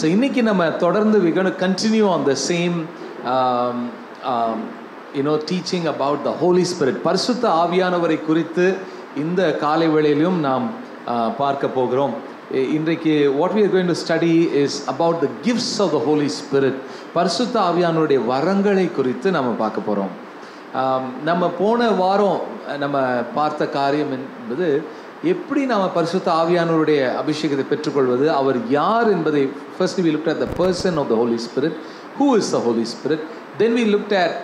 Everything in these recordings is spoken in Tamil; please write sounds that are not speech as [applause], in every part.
ஸோ இன்றைக்கி நம்ம தொடர்ந்து we continue on the same you know teaching about the Holy Spirit பரிசுத்த ஆவியானவரை குறித்து இந்த காலை வேளையிலும் நாம் பார்க்க போகிறோம் இன்றைக்கு what we are going to study is about the gifts of the Holy Spirit பரிசுத்த ஆவியானவருடைய வரங்களை குறித்து நம்ம பார்க்க போகிறோம் நம்ம போன வாரம் நம்ம பார்த்த காரியம் என்பது எப்படி நாம் பரிசுத்த ஆவியானவருடைய அபிஷேகத்தை பெற்றுக்கொள்வது அவர் யார் என்பதை first we look at the person of the Holy Spirit who is the Holy Spirit then we look at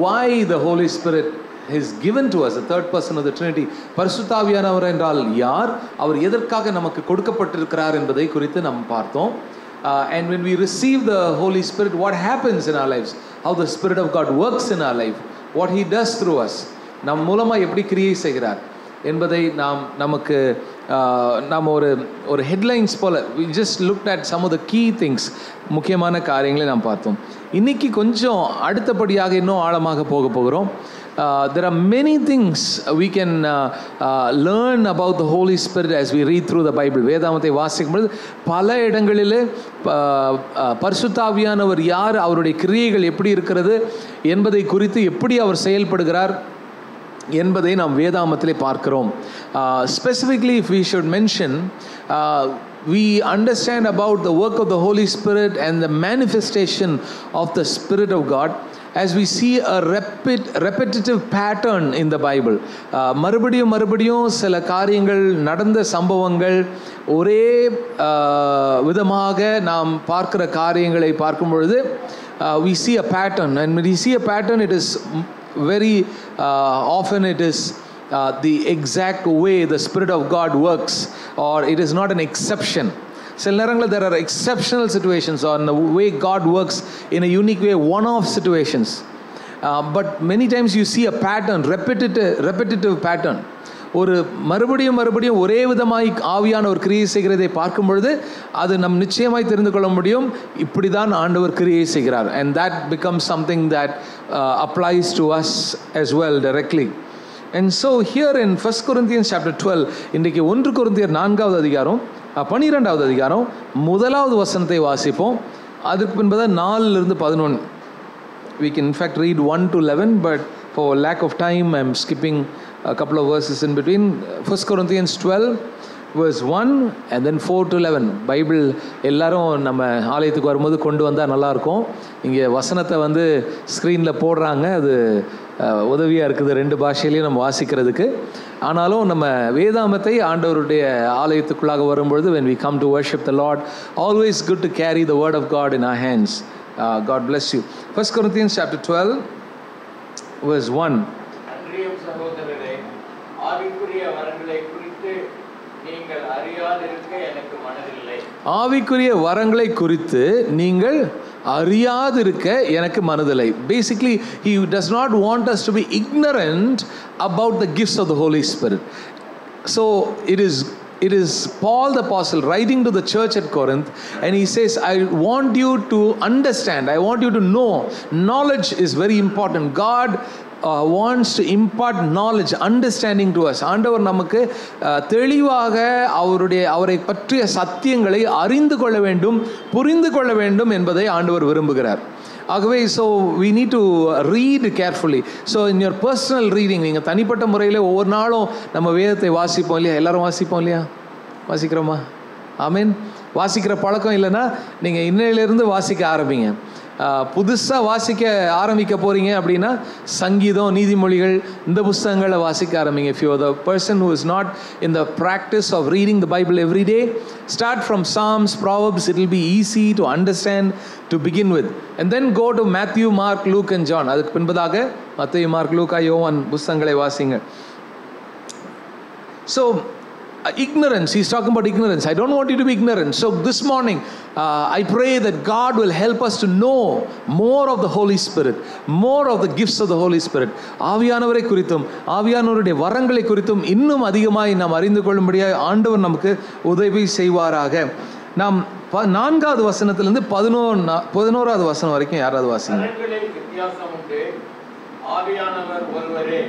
why the Holy Spirit is given to us third person of the Trinity பரிசுத்தாவியானவர் என்றால் யார் அவர் எதற்காக நமக்கு கொடுக்கப்பட்டிருக்கிறார் என்பதை குறித்து நாம் பார்த்தோம் and when we receive the Holy Spirit what happens in our life how the Spirit of God works in our life what he does through us நம் மூலமாக எப்படி கிரியேட் செய்கிறார் என்பதை நாம் நமக்கு நாம் ஒரு ஒரு headlines pole we just look at some of the key things முக்கியமான காரியங்களை நாம் பார்த்தோம். இன்றைக்கி கொஞ்சம் அடுத்தபடியாக இன்னும் ஆழமாக போக போகிறோம். There are many things we can learn about the Holy Spirit as we read through the Bible வேதாமத்தை வாசிக்கும் பொழுது பல இடங்களிலே ப- பரிசுத்தாவியானவர் யார் அவருடைய கிரியைகள் எப்படி இருக்கிறது என்பதை குறித்து எப்படி அவர் செயல்படுகிறார் என்பதை நாம் வேதாமத்திலே பார்க்கிறோம் specifically if we should mention we understand about the work of the Holy Spirit and the manifestation of the Spirit of God as we see a repeat, repetitive pattern in the Bible. Uh, மறுபடியும் மறுபடியும் சில காரியங்கள் நடந்த சம்பவங்கள் ஒரே uh, விதமாக நாம் பார்க்கிற காரியங்களை பார்க்கும் பொழுது uh, we see a pattern and when we see a pattern it is very uh, often it is uh, the exact way the Spirit of God works, or it is not an exception. சில நேரங்களில் there are exceptional situations on the way God works in a unique way, one-off situations. Uh, but many times you see a pattern, repetitive, repetitive pattern. ஒரு மறுபடியும் மறுபடியும் ஒரே விதமாய் ஆவியான ஒரு கிரியை செய்கிறதை பார்க்கும் பொழுது அது நம் நிச்சயமாய் தெரிந்து கொள்ள முடியும். இப்படி தான் ஆண்டவர் கிரியை செய்கிறார். And that becomes something that uh, applies to us as well directly. And so here in 1 Corinthians chapter 12 இன்றைக்கு ஒன்று கொரிந்தியர் நான்காவது அதிகாரம் அஹ், பன்னிரெண்டாவது அதிகாரம் முதலாவது வசனத்தை வாசிப்போம். அதற்கு பின்பதாக நாலிலிருந்து பதினொன்று we can in fact read 1 to 11 but for lack of time i'm skipping a couple of verses in between 1 corinthians 12 verse 1 and then 4 to 11 Bible எல்லாரும் நம்ம ஆலயத்துக்கு வரும்போது கொண்டு வந்தால் நல்லாயிருக்கும் இங்கே வசனத்தை வந்து ஸ்க்ரீனில் போடுறாங்க அது உதவியாக இருக்குது ரெண்டு பாஷையிலையும் நம்ம வாசிக்கிறதுக்கு ஆனாலும் நம்ம வேதாமத்தை ஆண்டவருடைய ஆலயத்துக்குள்ளாக வரும்பொழுது when we come to worship the lord always good to carry the word of god in our hands uh, God bless you. 1 Corinthians chapter 12, verse ஆவிக்குரிய வரங்களை குறித்து நீங்கள் அறியாதிருக்க எனக்கு மனதில்லை basically he does not want us to be ignorant about the gifts of the Holy Spirit. So it is it is Paul the apostle writing to the church at Corinth and he says I want you to understand I want you to know knowledge is very important God wants to impart knowledge understanding to us ஆண்டவர் நமக்கு uh, தெளிவாக அவருடைய அவரை பற்றிய சத்தியங்களை அறிந்து கொள்ள வேண்டும் புரிந்து கொள்ள வேண்டும் என்பதை ஆண்டவர் விரும்புகிறார். ஆகவே so we need to read carefully so in your personal reading நீங்கள் தனிப்பட்ட முறையில் ஒவ்வொரு நாளும் நம்ம வேதத்தை வாசிப்போம் இல்லையா? எல்லாரும் வாசிப்போம் இல்லையா? வாசிக்கிறோமா? ஐ மீன் வாசிக்கிற பழக்கம் இல்லைன்னா நீங்கள் இன்னையிலேருந்து வாசிக்க ஆரம்பிங்க. புதுசாக வாசிக்க ஆரம்பிக்க போகிறீங்க அப்படின்னா சங்கீதம் நீதிமொழிகள் இந்த புஸ்தகங்களை வாசிக்க ஆரம்பிங்க. If you the person who is not in the practice of reading the Bible every day start from Psalms Proverbs it will be easy to understand to begin with and then go to Matthew Mark Luke and John அதுக்கு பின்பதாக மத்திய மார்க் லூக்கா யோவான் புஸ்தங்களை வாசிங்க. So Uh, ignorance, he's talking about ignorance. I don't want you to be ignorant. So, this morning, uh, I pray that God will help us to know more of the Holy Spirit, more of the gifts of the Holy Spirit. ஆவியானவரை குறித்தும் ஆவியானவருடைய வரங்களை குறித்தும் இன்னும் அதிகமாய் நாம் அறிந்து கொள்ளும்படியாக ஆண்டவர் நமக்கு உதவி செய்வாராக நாம் ப- நான்காவது வசனத்திலிருந்து பதினோரு பதினோராவது வசனம் வரைக்கும் யாராவது வாசிங்க வித்தியாசம் உண்டு ஆவியானவர் ஒருவரே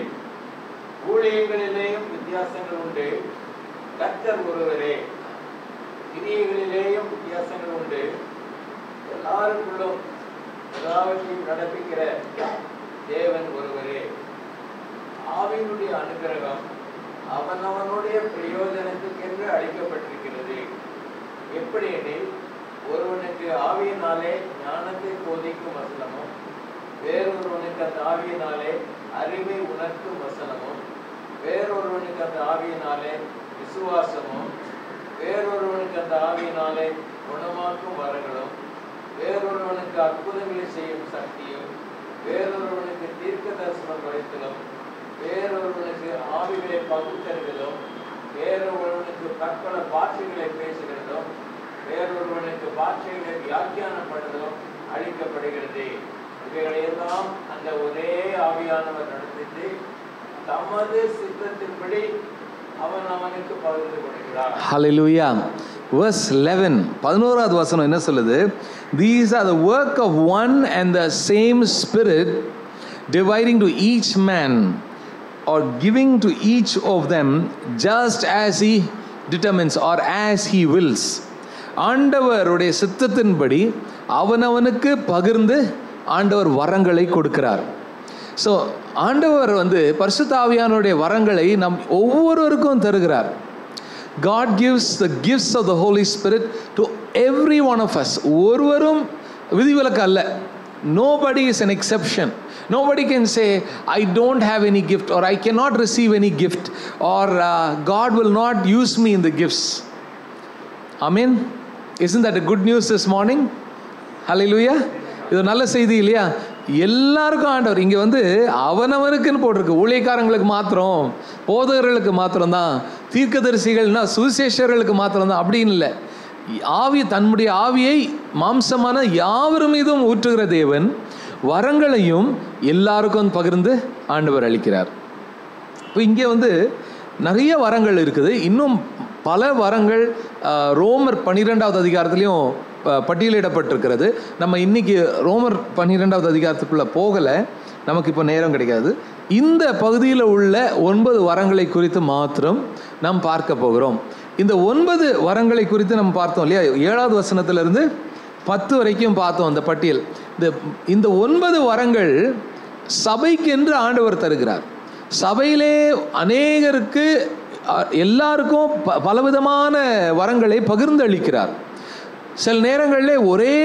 ஊழியங்களிலேயும் வித்தியாசங்கள் உண்டு கர்த்தர் ஒருவரே கிரியைகளிலேயும் வித்தியாசங்கள் உண்டு. எல்லாருக்குள்ளும் எல்லாவற்றையும் நடப்பிக்கிற தேவன் ஒருவரே. ஆவியினுடைய அனுகிரகம் அவனவனுடைய பிரயோஜனத்துக்கென்று அளிக்கப்பட்டிருக்கிறது. எப்படி எனில் ஒருவனுக்கு ஆவியினாலே ஞானத்தை போதிக்கும் வசனமும் வேறொருவனுக்கு அந்த ஆவியினாலே அறிவை உணர்த்தும் வசனமும் வேறொருவனுக்கு அந்த ஆவியினாலே விசுவாசமும் வேறொருவனுக்கு அந்த ஆவியினாலே குணமாக்கும் வரங்களும் வேறொருவனுக்கு அற்புதங்களை செய்யும் சக்தியும் வேறொருவனுக்கு தீர்க்க தரிசனம் வரைத்தலும் வேறொருவனுக்கு ஆவிகளை பகுத்தறிதலும் வேறொருவனுக்கு பற்பல பாஷைகளை பேசுகிறதும் வேறொருவனுக்கு பாஷைகளை வியாக்கியானப்படுதலும் அளிக்கப்படுகிறது. இவைகளையெல்லாம் அந்த ஒரே ஆவியானவர் நடத்திட்டு தமது சித்தத்தின்படி ஹலெலுயா verse லெவன் பதினோராவது வசனம் என்ன சொல்லுது these are the work of one and the same Spirit dividing to each man or giving to each of them just as he determines or as he wills ஆண்டவருடைய சித்தத்தின்படி அவனவனுக்கு பகிர்ந்து ஆண்டவர் வரங்களை கொடுக்கிறார் ஸோ ஆண்டவர் வந்து பரிசுத்தாவியானுடைய வரங்களை நம் ஒவ்வொருவருக்கும் தருகிறார் God gives the gifts of the Holy Spirit to every one of us. ஒருவரும் விதிவிலக்கு அல்ல nobody is an exception nobody can say i don't have any gift or i cannot receive any gift or uh, god will not use me in the gifts amen isn't that a good news this morning hallelujah இது நல்ல செய்தி இல்லையா எல்லாருக்கும் ஆண்டவர். இங்கே வந்து அவனவனுக்குன்னு போட்டிருக்கு. ஊழியக்காரங்களுக்கு மாத்திரம் போதகர்களுக்கு மாத்திரம்தான் தீர்க்கதரிசிகள்னா சுவிசேஷர்களுக்கு மாத்திரம்தான் அப்படின்னு இல்லை. ஆவி தன்னுடைய ஆவியை மாம்சமான யாவர் மீதும் ஊற்றுகிற தேவன் வரங்களையும் எல்லாருக்கும் பகிர்ந்து ஆண்டவர் அளிக்கிறார். இப்போ இங்கே வந்து நிறைய வரங்கள் இருக்குது. இன்னும் பல வரங்கள் ரோமர் பன்னிரெண்டாவது அதிகாரத்துலேயும் பட்டியலிடப்பட்டிருக்கிறது. நம்ம இன்னைக்கு ரோமர் பன்னிரெண்டாவது அதிகாரத்துக்குள்ளே போகலை. நமக்கு இப்போ நேரம் கிடைக்காது. இந்த பகுதியில் உள்ள ஒன்பது வரங்களை குறித்து மாத்திரம் நாம் பார்க்க போகிறோம். இந்த ஒன்பது வரங்களை குறித்து நம்ம பார்த்தோம் இல்லையா? ஏழாவது வசனத்திலிருந்து பத்து வரைக்கும் பார்த்தோம் அந்த பட்டியல். இந்த இந்த ஒன்பது வரங்கள் சபைக்கென்று ஆண்டவர் தருகிறார். சபையிலே அநேகருக்கு எல்லாருக்கும் ப பலவிதமான வரங்களை பகிர்ந்து அளிக்கிறார். சில நேரங்களில் ஒரே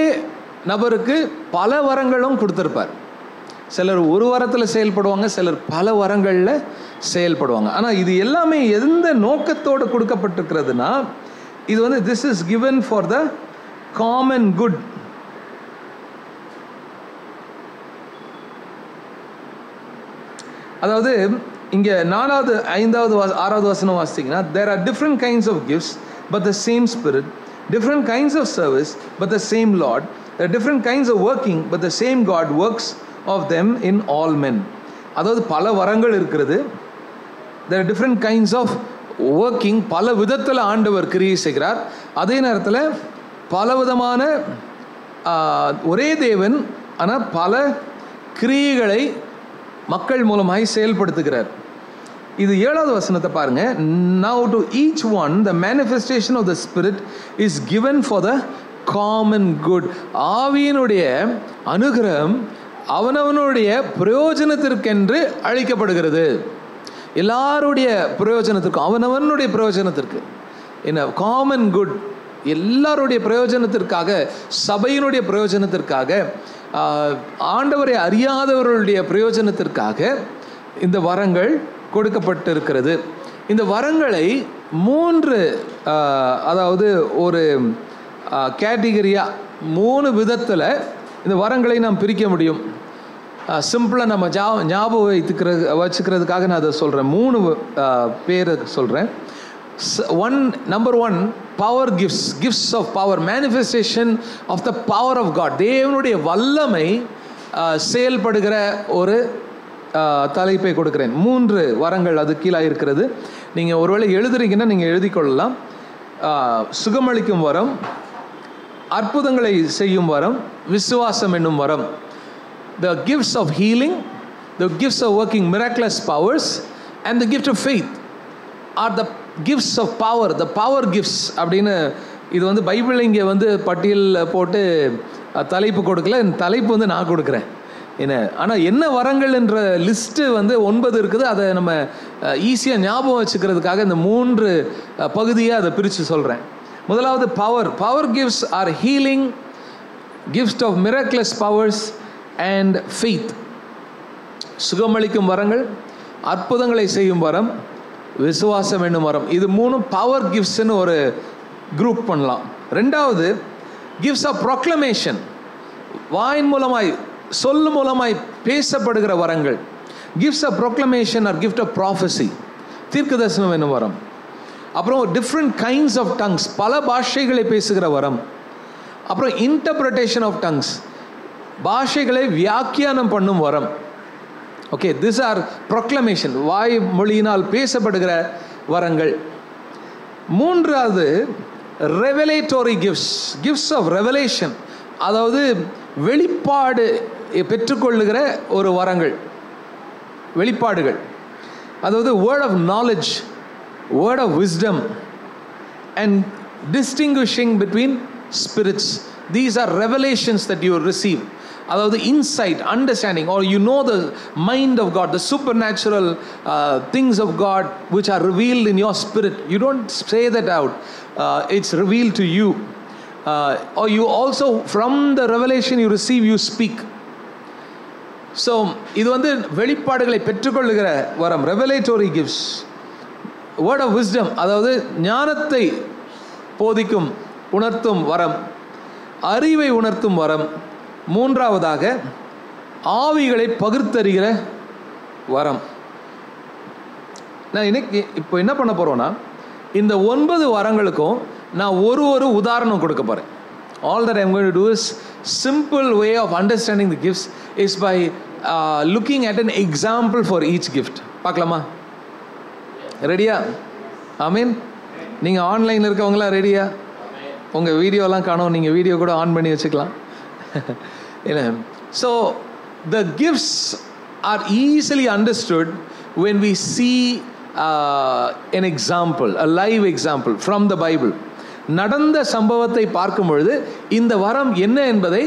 நபருக்கு பல வரங்களும் கொடுத்துருப்பார். சிலர் ஒரு வரத்தில் செயல்படுவாங்க சிலர் பல வரங்களில் செயல்படுவாங்க. ஆனால் இது எல்லாமே எந்த நோக்கத்தோடு கொடுக்கப்பட்டிருக்கிறதுனா இது வந்து this is given for the common good அதாவது இங்கே நாலாவது ஐந்தாவது வா- ஆறாவது வசனம் வாசித்தீங்கன்னா there are different kinds of gifts but the same Spirit different kinds of service but the same are different kinds of working but the same God works of them in all men. அதாவது பல வரங்கள் இருக்கிறது. There different kinds of working பல விதத்தில் ஆண்டவர் கிரியை செய்கிறார். அதே நேரத்தில் பல விதமான ஒரே தேவன் ஆனால் பல கிரியைகளை மக்கள் மூலமாய் செயல்படுத்துகிறார். இது ஏழாவது வசனத்தை பாருங்க. Now to each one the manifestation of the Spirit is given for the common good ஆவியினுடைய அனுகிரகம் அவனவனுடைய பிரயோஜனத்திற்கென்று அழைக்கப்படுகிறது எல்லாருடைய பிரயோஜனத்திற்கும் அவனவனுடைய பிரயோஜனத்திற்கு. என்ன காமன் குட் எல்லாருடைய பிரயோஜனத்திற்காக சபையினுடைய பிரயோஜனத்திற்காக ஆண்டவரை அறியாதவர்களுடைய பிரயோஜனத்திற்காக இந்த வரங்கள் கொடுக்கப்பட்டிருக்கிறது. இந்த வரங்களை மூன்று அதாவது ஒரு கேட்டகரியாக மூணு விதத்தில் இந்த வரங்களை நாம் பிரிக்க முடியும். சிம்பிளாக நம்ம ஜா ஞாபகம் வைத்துக்கிறது வச்சுக்கிறதுக்காக நான் அதை சொல்கிறேன் மூணு பேரை சொல்கிறேன் one number one power gifts gifts of power manifestation of the power of God தேவனுடைய வல்லமை செயல்படுகிற ஒரு தலைப்பை கொடுக்கிறேன். மூன்று வரங்கள் அது கீழாக இருக்கிறது. நீங்கள் ஒருவேளை எழுதுறீங்கன்னா நீங்கள் எழுதி கொள்ளலாம். சுகமளிக்கும் வரம் அற்புதங்களை செய்யும் வரம் விசுவாசம் என்னும் வரம். The gifts of healing the gifts of working miraculous powers and the gift of faith are the gifts of power the power gifts அப்படின்னு இது வந்து பைபிள் இங்கே வந்து பட்டியலில் போட்டு தலைப்பு கொடுக்கல. தலைப்பு வந்து நான் கொடுக்குறேன். என்ன? ஆனால் என்ன வரங்கள் என்ற லிஸ்ட்டு வந்து ஒன்பது இருக்குது. அதை நம்ம ஈஸியாக ஞாபகம் வச்சுக்கிறதுக்காக இந்த மூன்று பகுதியாக பகுதியை அதை பிரித்து சொல்கிறேன் முதலாவது power power gifts are healing gift of miraculous powers and faith சுகமளிக்கும் வரங்கள் அற்புதங்களை செய்யும் வரம் விசுவாசம் என்னும் வரம். இது மூணும் பவர் கிஃப்ட்ஸ்னு ஒரு குரூப் பண்ணலாம். ரெண்டாவது கிஃப்ட்ஸ் ஆஃப் ப்ரொக்ளமேஷன் வாயின் மூலமாய் சொல் மூலமாய் பேசப்படுகிற வரங்கள். Gifts of proclamation or gift of prophecy தீர்க்கதர்சனம் என்னும் வரம். அப்புறம் டிஃப்ரெண்ட் கைண்ட்ஸ் ஆஃப் டங்ஸ் பல பாஷைகளை பேசுகிற வரம். அப்புறம் இன்டர்பிரட்டேஷன் ஆஃப் டங்ஸ் பாஷைகளை வியாக்கியானம் பண்ணும் வரம். ஓகே திஸ் ஆர் ப்ரொக்ளமேஷன் வாய் மொழியினால் பேசப்படுகிற வரங்கள். மூன்றாவது revelatory gifts gifts of revelation அதாவது வெளிப்பாடு பெற்றுக்கொள்ளுகிற ஒரு வரங்கள் வெளிப்பாடுகள் அதாவது word of knowledge word of wisdom and distinguishing between spirits. These are revelations that you receive. அதாவது insight understanding or you know the mind of God, the supernatural uh, things of God which are revealed in your spirit. You don't say that out. Uh, it's revealed to you. Uh, or you also, from the revelation you receive, you speak. So இது வந்து வெளிப்பாடுகளை பெற்றுக்கொள்ளுகிற வரம். Revelatory gifts word of wisdom அதாவது ஞானத்தை போதிக்கும் உணர்த்தும் வரம். அறிவை உணர்த்தும் வரம். மூன்றாவதாக ஆவிகளை பகிர்த்தறிகிற வரம். நான் இன்னைக்கு இப்போ என்ன பண்ண போகிறோன்னா இந்த ஒன்பது வரங்களுக்கும் நான் ஒரு ஒரு உதாரணம் கொடுக்க போகிறேன் all that I'm going to do is simple way of understanding the gifts is by looking at an example for each gift பார்க்கலாமா? ரெடியா மீன் நீங்கள் ஆன்லைனில் இருக்கவங்களாம் ரெடியா உங்கள் வீடியோலாம் காணும். நீங்கள் வீடியோ கூட ஆன் பண்ணி வச்சுக்கலாம். இல்லை so the gifts are easily understood when we see an example a live example from the Bible நடந்த சம்பவத்தை பார்க்கும் பொழுது இந்த வரம் என்ன என்பதை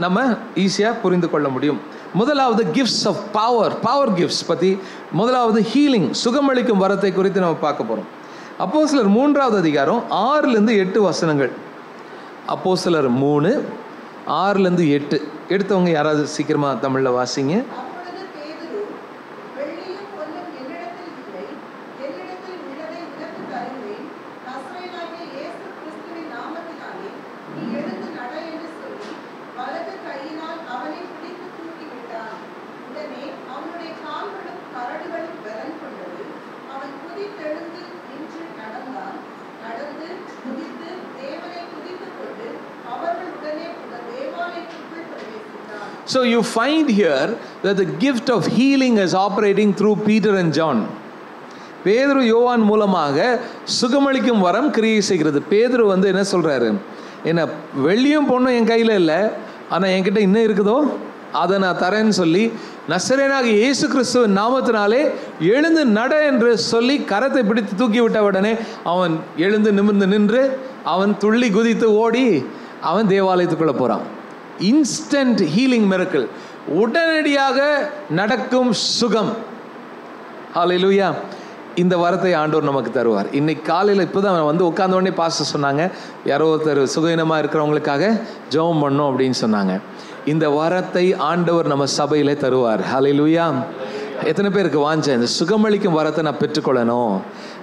நம்ம ஈஸியாக புரிந்து கொள்ள முடியும். முதலாவது gifts of power power gifts பற்றி முதலாவது ஹீலிங் சுகமளிக்கும் வரத்தை குறித்து நம்ம பார்க்க போகிறோம் அப்போ சிலர் மூன்றாவது அதிகாரம் ஆறுலேருந்து எட்டு வசனங்கள். அப்போ சிலர் மூணு ஆறுலேருந்து எட்டு. எடுத்தவங்க யாராவது சீக்கிரமாக தமிழில் வாசிங்க அப்பொழுது பேதுரு வெள்ளியும் பொன்னும் என்னிடத்தில் இல்லை என்னிடத்தில் உள்ளதை உனக்கு தருகிறேன் நசரேயனாகிய இயேசு கிறிஸ்துவின் நாமத்தினாலே நீ எழுந்து நட என்று சொல்லி வலது கையினால் அவனை பிடித்து தூக்கி விட்டான் உடனே அவனுடைய கால்களும் கரடுகளும் பலன் கொண்டது அவன் குதித்தெழுந்து நின்று நடந்தான் நடந்து குதித்து தேவனை குதித்துக் கொண்டு அவர்களுடனே உள்ள தேவாலயத்திற்குள் பிரவேசித்தான் So you find here that the gift of healing is operating through Peter and John. பேதுரு யோவான் மூலமாக சுகமளிக்கும் வரம் கிரியை செய்கிறது. பேதுரு வந்து என்ன சொல்கிறாரு என்ன வெள்ளியும் பொண்ணும் என் கையில் இல்லை ஆனால் என்கிட்ட இன்னும் இருக்குதோ? அதை நான் தரேன்னு சொல்லி நசரேனாக இயேசு கிறிஸ்துவின் நாமத்தினாலே எழுந்து நட என்று சொல்லி கரத்தை பிடித்து தூக்கி விட்ட உடனே அவன் எழுந்து நிமிர்ந்து நின்று அவன் துள்ளி குதித்து ஓடி அவன் தேவாலயத்துக்குள்ளே போகிறான் இன்ஸ்டன்ட் ஹீலிங் மிரக்கல் உடனடியாக நடக்கும் சுகம். ஹalleluya இந்த வரத்தை ஆண்டோர் நமக்கு தருவார். இன்னைக்கு காலையில் இப்போ தான் வந்து உட்காந்த உடனே பாச சொன்னாங்க யாரோ ஒருத்தர் சுகீனமாக இருக்கிறவங்களுக்காக ஜெபம் பண்ணோம் அப்படின்னு சொன்னாங்க. இந்த வரத்தை ஆண்டவர் நம்ம சபையில் தருவார். ஹalleluya எத்தனை பேருக்கு வாஞ்சேன் இந்த சுகமளிக்கும் வரத்தை நான் பெற்றுக்கொள்ளணும்.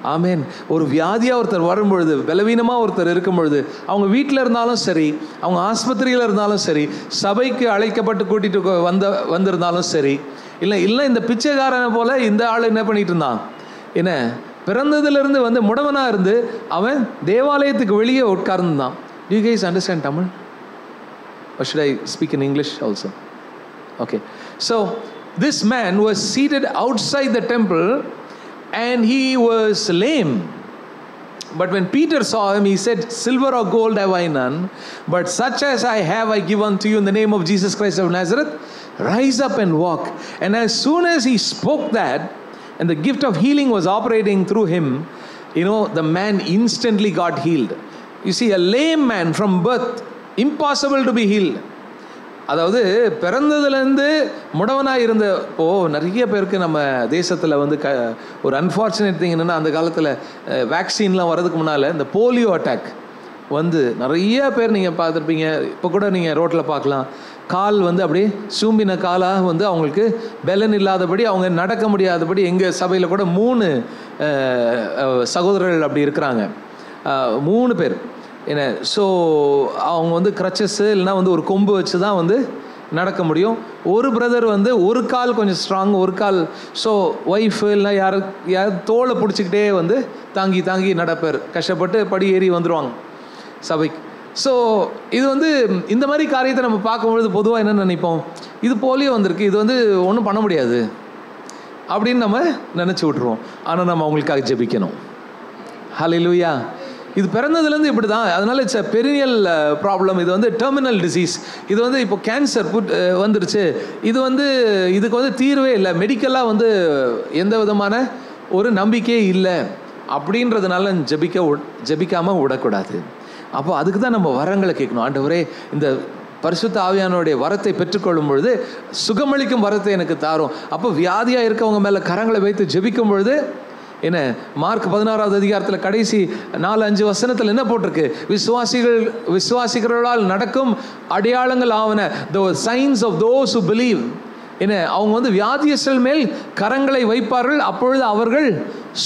ஆமேன். ஒரு வியாதியாக ஒருத்தர் வரும்பொழுது பலவீனமாக ஒருத்தர் இருக்கும் பொழுது அவங்க வீட்டில் இருந்தாலும் சரி அவங்க ஆஸ்பத்திரியில் இருந்தாலும் சரி சபைக்கு அழைக்கப்பட்டு கூட்டிகிட்டு வந்த வந்திருந்தாலும் சரி இல்லை இல்லை இந்த பிச்சைக்காரனை போல இந்த ஆள் என்ன பண்ணிட்டு இருந்தான் என்ன பிறந்ததுலேருந்து வந்து முடவனாக இருந்து அவன் தேவாலயத்துக்கு வெளியே உட்கார்ந்துதான் you guys understand Tamil should I speak in English also okay so this man was seated outside the temple and he was lame. But when Peter saw him, he said, Silver or gold have I none, but such as I have I give unto you in the name of Jesus Christ of Nazareth. Rise up and walk. And as soon as he spoke that, and the gift of healing was operating through him, you know, the man instantly got healed. You see a lame man from birth impossible to be healed அதாவது பிறந்ததுலேருந்து முடவனாக இருந்த இப்போ நிறைய பேருக்கு நம்ம தேசத்தில் வந்து க ஒரு அன்ஃபார்ச்சுனேட் திங் என்னென்னா அந்த காலத்தில் வேக்சின்லாம் வரதுக்கு முன்னால் இந்த போலியோ அட்டாக் வந்து நிறைய பேர் நீங்கள் பார்த்துருப்பீங்க. இப்போ கூட நீங்கள் ரோட்டில் பார்க்கலாம். கால் வந்து அப்படியே சூம்பின காலாக வந்து அவங்களுக்கு பெலன் இல்லாதபடி அவங்க நடக்க முடியாதபடி எங்கள் சபையில் கூட மூணு சகோதரர்கள் அப்படி இருக்கிறாங்க. மூணு பேர். என்ன? ஸோ அவங்க வந்து க்ரச்சஸ்ஸு இல்லைன்னா வந்து ஒரு கொம்பு வச்சு தான் வந்து நடக்க முடியும். ஒரு பிரதர் வந்து ஒரு கால் கொஞ்சம் ஸ்ட்ராங் ஒரு கால் ஸோ ஒய்ஃபு இல்லை யார் யார் தோலை பிடிச்சிக்கிட்டே வந்து தாங்கி தாங்கி நடப்பார். கஷ்டப்பட்டு படி ஏறி வந்துடுவாங்க சபைக்கு. ஸோ இது வந்து இந்த மாதிரி காரியத்தை நம்ம பார்க்கும்பொழுது பொதுவாக என்ன நினைப்போம்? இது போலியோ வந்திருக்கு. இது வந்து ஒன்றும் பண்ண முடியாது அப்படின்னு நம்ம நினச்சி விட்ருவோம் ஆனால் நம்ம அவங்களுக்காக ஜெபிக்கணும். ஹalleluya இது பிறந்ததுலேருந்து இப்படி தான். அதனால இட்ஸ் அ பெரியல் ப்ராப்ளம் இது வந்து டெர்மினல் டிசீஸ் இது வந்து இப்போ கேன்சர் புட் uh, வந்துருச்சு. இது வந்து இதுக்கு வந்து தீர்வே இல்லை. மெடிக்கலாக வந்து எந்த விதமான ஒரு நம்பிக்கையே இல்லை. அப்படின்றதுனால ஜெபிக்க ஜபிக்காமல் விடக்கூடாது. அப்போ அதுக்கு தான் நம்ம வரங்களை கேட்கணும். ஆண்டவரே இந்த பரிசுத்த ஆவியானுடைய வரத்தை பெற்றுக்கொள்ளும் பொழுது சுகமளிக்கும் வரத்தை எனக்கு தாரும். அப்போ வியாதியாக இருக்கவங்க மேலே கரங்களை வைத்து ஜெபிக்கும் பொழுது என்ன மார்க் பதினாறாவது அதிகாரத்தில் கடைசி நாலு அஞ்சு வசனத்தில் என்ன போட்டிருக்கு? விசுவாசிகள் விசுவாசிகர்களால் நடக்கும் அடையாளங்கள் ஆவன. The signs of those who believe என்ன அவங்க வந்து வியாதியஸ்தல் மேல் கரங்களை வைப்பார்கள் அப்பொழுது அவர்கள்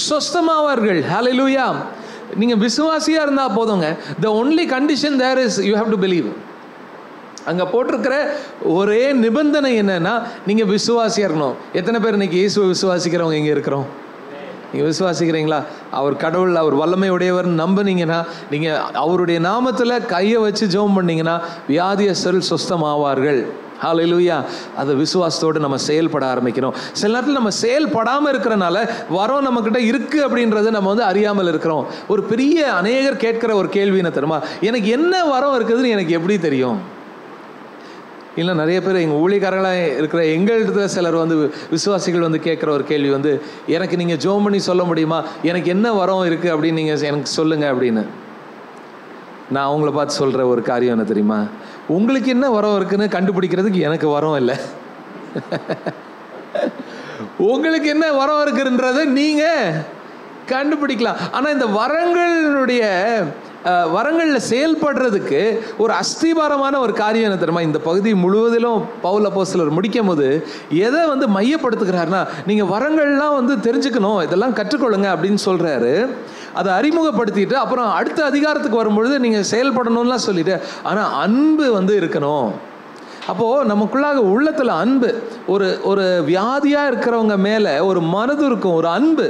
சொஸ்தமாவார்கள். ஹalleluya நீங்கள் விசுவாசியாக இருந்தால் போதுங்க. The only condition there is you have to believe அங்கே போட்டிருக்கிற ஒரே நிபந்தனை என்னன்னா நீங்கள் விசுவாசியாக இருக்கணும். எத்தனை பேர் இன்னைக்கு இயேசுவை விசுவாசிக்கிறவங்க இங்கே இருக்கிறோம்? நீங்கள் விசுவாசிக்கிறீங்களா? அவர் கடவுள் அவர் வல்லமை உடையவர் நம்புனீங்கன்னா நீங்கள் அவருடைய நாமத்தில் கையை வச்சு ஜெபம் பண்ணீங்கன்னா வியாதியஸ்தர்கள் சுஸ்தமாவார்கள். ஹalleluya அதை விசுவாசத்தோடு நம்ம செயல்பட ஆரம்பிக்கணும் சில நேரத்தில் நம்ம செயல்படாமல் இருக்கிறனால வரோம் நம்மக்கிட்ட இருக்குது அப்படின்றத நம்ம வந்து அறியாமல் இருக்கிறோம். ஒரு பெரிய அநேகர் கேட்கிற ஒரு கேள்வி என்ன தெரியுமா? எனக்கு என்ன வரம் இருக்குதுன்னு எனக்கு எப்படி தெரியும்? இல்லை நிறைய பேர் எங்கள் ஊழியக்காரங்களாக இருக்கிற எங்கள்கிட்ட சிலர் வந்து விசுவாசிகள் வந்து கேட்குற ஒரு கேள்வி வந்து எனக்கு நீங்கள் ஜோம் பண்ணி சொல்ல முடியுமா? எனக்கு என்ன வரம் இருக்குது அப்படின்னு நீங்கள் எனக்கு சொல்லுங்கள் அப்படின்னு. நான் அவங்கள பார்த்து சொல்கிற ஒரு காரியம் என்ன தெரியுமா? உங்களுக்கு என்ன வரம் இருக்குன்னு கண்டுபிடிக்கிறதுக்கு எனக்கு வரம் இல்லை. [laughs] உங்களுக்கு என்ன வரம் இருக்குன்றதை நீங்கள் கண்டுபிடிக்கலாம். ஆனால் இந்த வரங்களுடைய வரங்களில் செயல்படுறதுக்கு ஒரு அஸ்திபாரமான ஒரு காரியம் என்ன தெரியுமா? இந்த பகுதி முழுவதிலும் பவுல் அப்போஸ்தலர் முடிக்கும் போது எதை வந்து மையப்படுத்துகிறாருன்னா நீங்கள் வரங்கள்லாம் வந்து தெரிஞ்சுக்கணும் இதெல்லாம் கற்றுக்கொள்ளுங்க அப்படின்னு சொல்கிறாரு அதை அறிமுகப்படுத்திட்டு அப்புறம் அடுத்த அதிகாரத்துக்கு வரும்பொழுது நீங்கள் செயல்படணும்லாம் சொல்லிட்டு ஆனால் அன்பு வந்து இருக்கணும். அப்போது நமக்குள்ளாக உள்ளத்தில் அன்பு ஒரு ஒரு வியாதியாக இருக்கிறவங்க மேலே ஒரு மனது இருக்கும் ஒரு அன்பு.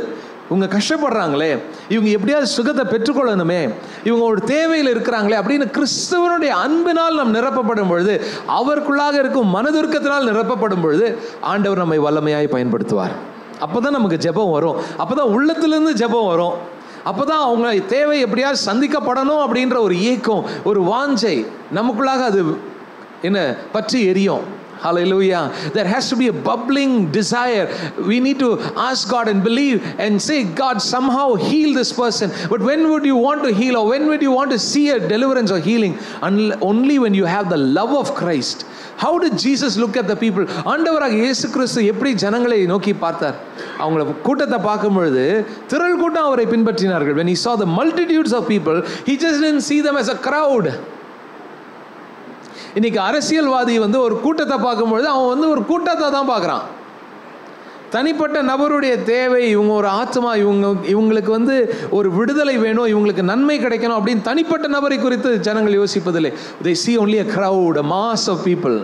இவங்க கஷ்டப்படுறாங்களே இவங்க எப்படியாவது சுகத்தை பெற்றுக்கொள்ளணுமே இவங்க ஒரு தேவையில் இருக்கிறாங்களே அப்படின்னு கிறிஸ்துவனுடைய அன்பினால் நாம் நிரப்பப்படும் பொழுது அவருக்குள்ளாக இருக்கும் மனதுருக்கத்தினால் நிரப்பப்படும் பொழுது ஆண்டவர் நம்மை வல்லமையாய் பயன்படுத்துவார். அப்போ தான் நமக்கு ஜெபம் வரும். அப்போ தான் உள்ளத்துலேருந்து ஜெபம் வரும். அப்போ தான் அவங்க தேவை எப்படியாவது சந்திக்கப்படணும் அப்படின்ற ஒரு ஏக்கம் ஒரு வாஞ்சை நமக்குள்ளாக அது என்ன பற்றி எரியும். Hallelujah. There has to be a bubbling desire. We need to ask God and believe and say, God, somehow heal this person. But when would you want to heal or when would you want to see a deliverance or healing? Unle- Only when you have the love of Christ. How did Jesus look at the people? ஆண்டவராக இயேசு கிறிஸ்து எப்படி ஜனங்களை நோக்கி பார்த்தார் அவங்கள கூட்டத்தை பார்க்கும் பொழுது திரள் கூட்டம் அவரை பின்பற்றினார்கள் when he saw the multitudes of people he just didn't see them as a crowd இன்னைக்கு அரசியல்வாதி வந்து ஒரு கூட்டத்தை பார்க்கும்பொழுது அவன் வந்து ஒரு கூட்டத்தை தான் பார்க்குறான். தனிப்பட்ட நபருடைய தேவை இவங்க ஒரு ஆத்மா இவங்க இவங்களுக்கு வந்து ஒரு விடுதலை வேணும் இவங்களுக்கு நன்மை கிடைக்கணும் அப்படின்னு தனிப்பட்ட நபரை குறித்து ஜனங்கள் யோசிப்பதில்லை. They see only a crowd mass of people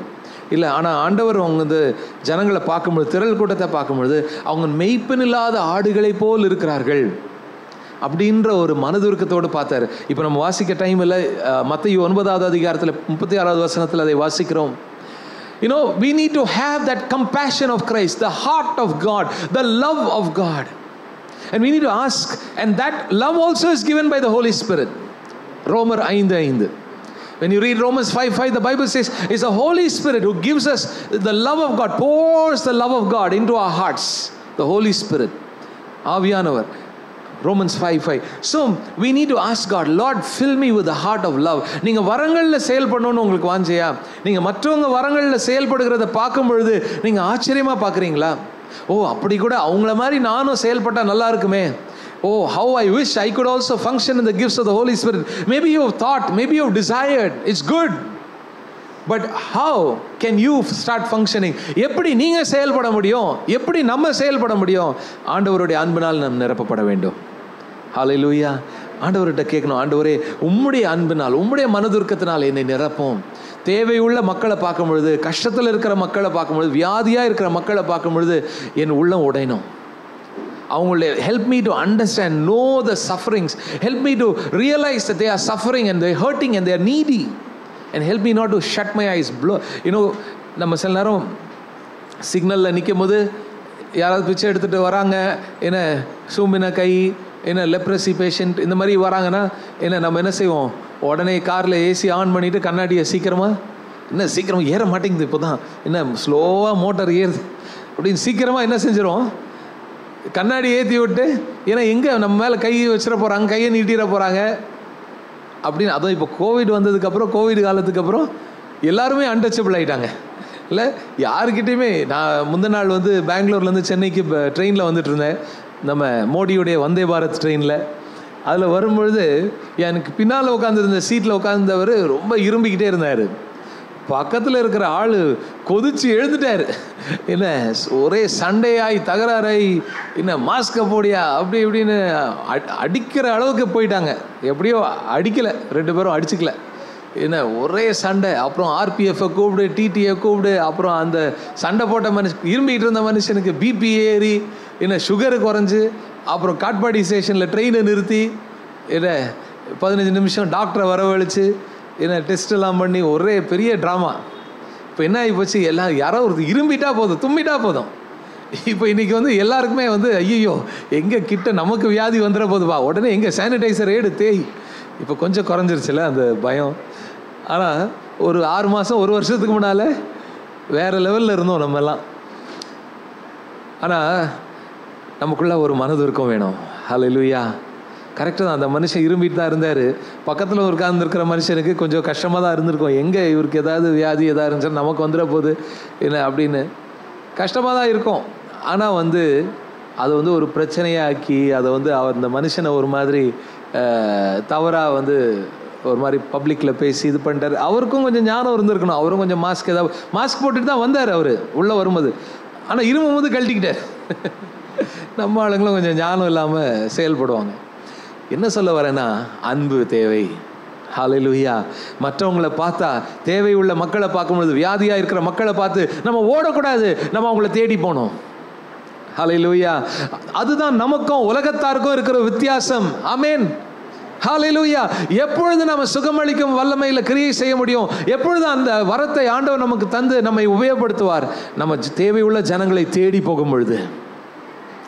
இல்லை ஆனால் ஆண்டவர் அவங்க வந்து ஜனங்களை பார்க்கும்பொழுது திரள் கூட்டத்தை பார்க்கும்பொழுது அவங்க மெய்ப்பன் இல்லாத ஆடுகளை போல் இருக்கிறார்கள். அப்படின்ற ஒரு மனதுருக்கத்தோடு பார்த்தாரு இப்போ நம்ம வாசிக்க டைம் இல்லை மத்திய ஒன்பதாவது அதிகாரத்தில் முப்பத்தி ஆறாவது வசனத்தில் அதை வாசிக்கிறோம் You know, we need to have that compassion of Christ, the heart of God, the love of God. And we need to ask, and that love also is given by the Holy Spirit. ரோமர் ஐந்து ஐந்து When you read Romans 5 5, the Bible says it's the Holy Spirit who gives us the love of God, pours the love of God into our hearts. The Holy Spirit. ஆவியானவர் Romans 5 5. So we need to ask God Lord fill me with heart of love நீங்கள் வரங்களில் செயல்படணும்னு உங்களுக்கு வாஞ்சையா? நீங்கள் மற்றவங்க வரங்களில் செயல்படுகிறத பார்க்கும் பொழுது நீங்கள் ஆச்சரியமாக பார்க்குறீங்களா? ஓ அப்படி கூட அவங்கள மாதிரி நானும் செயல்பட்டால் நல்லா இருக்குமே. ஓ how I wish I could also function in the gifts of the Holy Spirit maybe you thought maybe you desired it's good but how can you start functioning எப்படி நீங்கள் செயல்பட முடியும்? எப்படி நம்ம செயல்பட முடியும்? ஆண்டவருடைய அன்பினால் நாம் நிரப்பப்பட வேண்டும். ஹalleluya. ஆண்டவர்கிட்ட கேட்கணும் ஆண்டவரே உம்முடைய அன்பினால் உம்முடைய மனதுருக்கத்தினால் என்னை நிரப்பும். தேவையுள்ள மக்களை பார்க்கும் பொழுது கஷ்டத்தில் இருக்கிற மக்களை பார்க்கும் பொழுது வியாதியாக இருக்கிற மக்களை பார்க்கும் பொழுது என் உள்ளம் உடையணும். அவங்களுடைய help me to understand no the sufferings help me to realize they are suffering and they hurting and their needy and help me not to shut my eyes blow you know நம்ம சில நேரம் சிக்னலில் நிற்கும் போது யாராவது பிச்சை எடுத்துகிட்டு வராங்க என்ன சூம்பின கை என்ன லெப்ரஸி பேஷண்ட் இந்த மாதிரி வராங்கன்னா என்ன நம்ம என்ன செய்வோம்? உடனே காரில் ஏசி ஆன் பண்ணிவிட்டு கண்ணாடியை சீக்கிரமாக என்ன சீக்கிரம் ஏற மாட்டேங்குது இப்போ தான் என்ன ஸ்லோவாக மோட்டார் ஏறுது. அப்படின்னு சீக்கிரமாக என்ன செஞ்சிடும் கண்ணாடி ஏற்றி விட்டு ஏன்னா எங்கே நம்ம மேலே கை வச்சிட போகிறாங்க கையை நீட்டிட போகிறாங்க அப்படின்னு அதுவும் இப்போ கோவிட் வந்ததுக்கப்புறம் கோவிட் காலத்துக்கு அப்புறம் எல்லாருமே அன்டச்சபிள் ஆகிட்டாங்க இல்லை யாருக்கிட்டேயுமே நான் முந்தின நாள் வந்து பெங்களூர்லேருந்து சென்னைக்கு ட்ரெயினில் வந்துட்டு இருந்தேன். நம்ம மோடியுடைய வந்தே பாரத் ட்ரெயினில் அதில் வரும்பொழுது எனக்கு பின்னால் உட்காந்துருந்த சீட்டில் உட்காந்தவர் ரொம்ப இரும்பிக்கிட்டே இருந்தார். பக்கத்தில் இருக்கிற ஆள் கொதிச்சு எழுந்துட்டார். என்ன ஒரே சண்டையாய் தகராறாய் என்ன மாஸ்கை போடியா அப்படி இப்படின்னு அடிக்கிற அளவுக்கு போயிட்டாங்க. எப்படியோ அடிக்கலை ரெண்டு பேரும் அடிச்சுக்கல. என்ன ஒரே சண்டை அப்புறம் ஆர்பிஎஃப்பை கூப்பிடு டிடியை கூப்பிடு அப்புறம் அந்த சண்டை போட்ட மனுஷன் இரும்பிக்கிட்டு இருந்த மனுஷனுக்கு பிபி ஏறி என்ன சுகரு குறைஞ்சி அப்புறம் காட்பாடி ஸ்டேஷனில் ட்ரெயினை நிறுத்தி என்ன பதினஞ்சு நிமிஷம் டாக்டரை வரவழைச்சு என்ன டெஸ்ட் எல்லாம் பண்ணி ஒரே பெரிய ட்ராமா இப்போ என்ன ஆகி போச்சு? எல்லாம் யாரோ ஒரு இரும்பிட்டா போதும் தும்பிட்டா போதும். இப்போ இன்னைக்கு வந்து எல்லாருக்குமே வந்து ஐயோ எங்கே கிட்ட நமக்கு வியாதி வந்துட போதுவா உடனே எங்கே சானிடைசர் ஏடு தேய். இப்போ கொஞ்சம் குறைஞ்சிருச்சுல அந்த பயம். ஆனால் ஒரு ஆறு மாதம் ஒரு வருஷத்துக்கு முன்னால் வேறு லெவலில் இருந்தோம் நம்ம எல்லாம். ஆனால் நமக்குள்ள ஒரு மனதுருக்கம் வேணும். ஹalleluya கரெக்டாக தான். அந்த மனுஷன் இரும்பிட்டு தான் இருந்தார். பக்கத்தில் உட்கார்ந்துருக்கிற மனுஷனுக்கு கொஞ்சம் கஷ்டமாக தான் இருந்திருக்கும். எங்கே இவருக்கு ஏதாவது வியாதி எதாவது இருந்துச்சுன்னா நமக்கு வந்துட போகுது. என்ன அப்படின்னு. கஷ்டமாக தான் இருக்கும். ஆனால் வந்து அதை வந்து ஒரு பிரச்சனையாக்கி அதை வந்து அவர் அந்த மனுஷனை ஒரு மாதிரி தவறாக வந்து ஒரு மாதிரி பப்ளிக்கில் பேசி இது பண்ணிட்டார். அவருக்கும் கொஞ்சம் ஞானம் இருந்திருக்கணும். அவரும் கொஞ்சம் மாஸ்க் ஏதாவது மாஸ்க் போட்டுட்டு தான் வந்தார் அவர். உள்ளே வரும்போது. ஆனால் இருமும் போது கழட்டிக்கிட்டார். [laughs] நம்ம ஆளுங்களும் கொஞ்சம் ஞானம் இல்லாமல் செயல்படுவாங்க. என்ன சொல்ல வரேன்னா அன்பு தேவை. ஹலலுயா மற்றவங்களை பார்த்தா தேவை உள்ள மக்களை பார்க்கும்பொழுது வியாதியாக இருக்கிற மக்களை பார்த்து நம்ம ஓடக்கூடாது நம்ம அவங்கள தேடி போகணும் ஹலலுயா அதுதான் நமக்கும் உலகத்தாருக்கும் இருக்கிற வித்தியாசம். அமேன் ஹalleluya எப்பொழுது நம்ம சுகமளிக்கும் வல்லமையில் கிரியை செய்ய முடியும்? எப்பொழுது அந்த வரத்தை ஆண்டவர் நமக்கு தந்து நம்மை உபயோகப்படுத்துவார்? நம்ம தேவையுள்ள ஜனங்களை தேடி போகும் பொழுது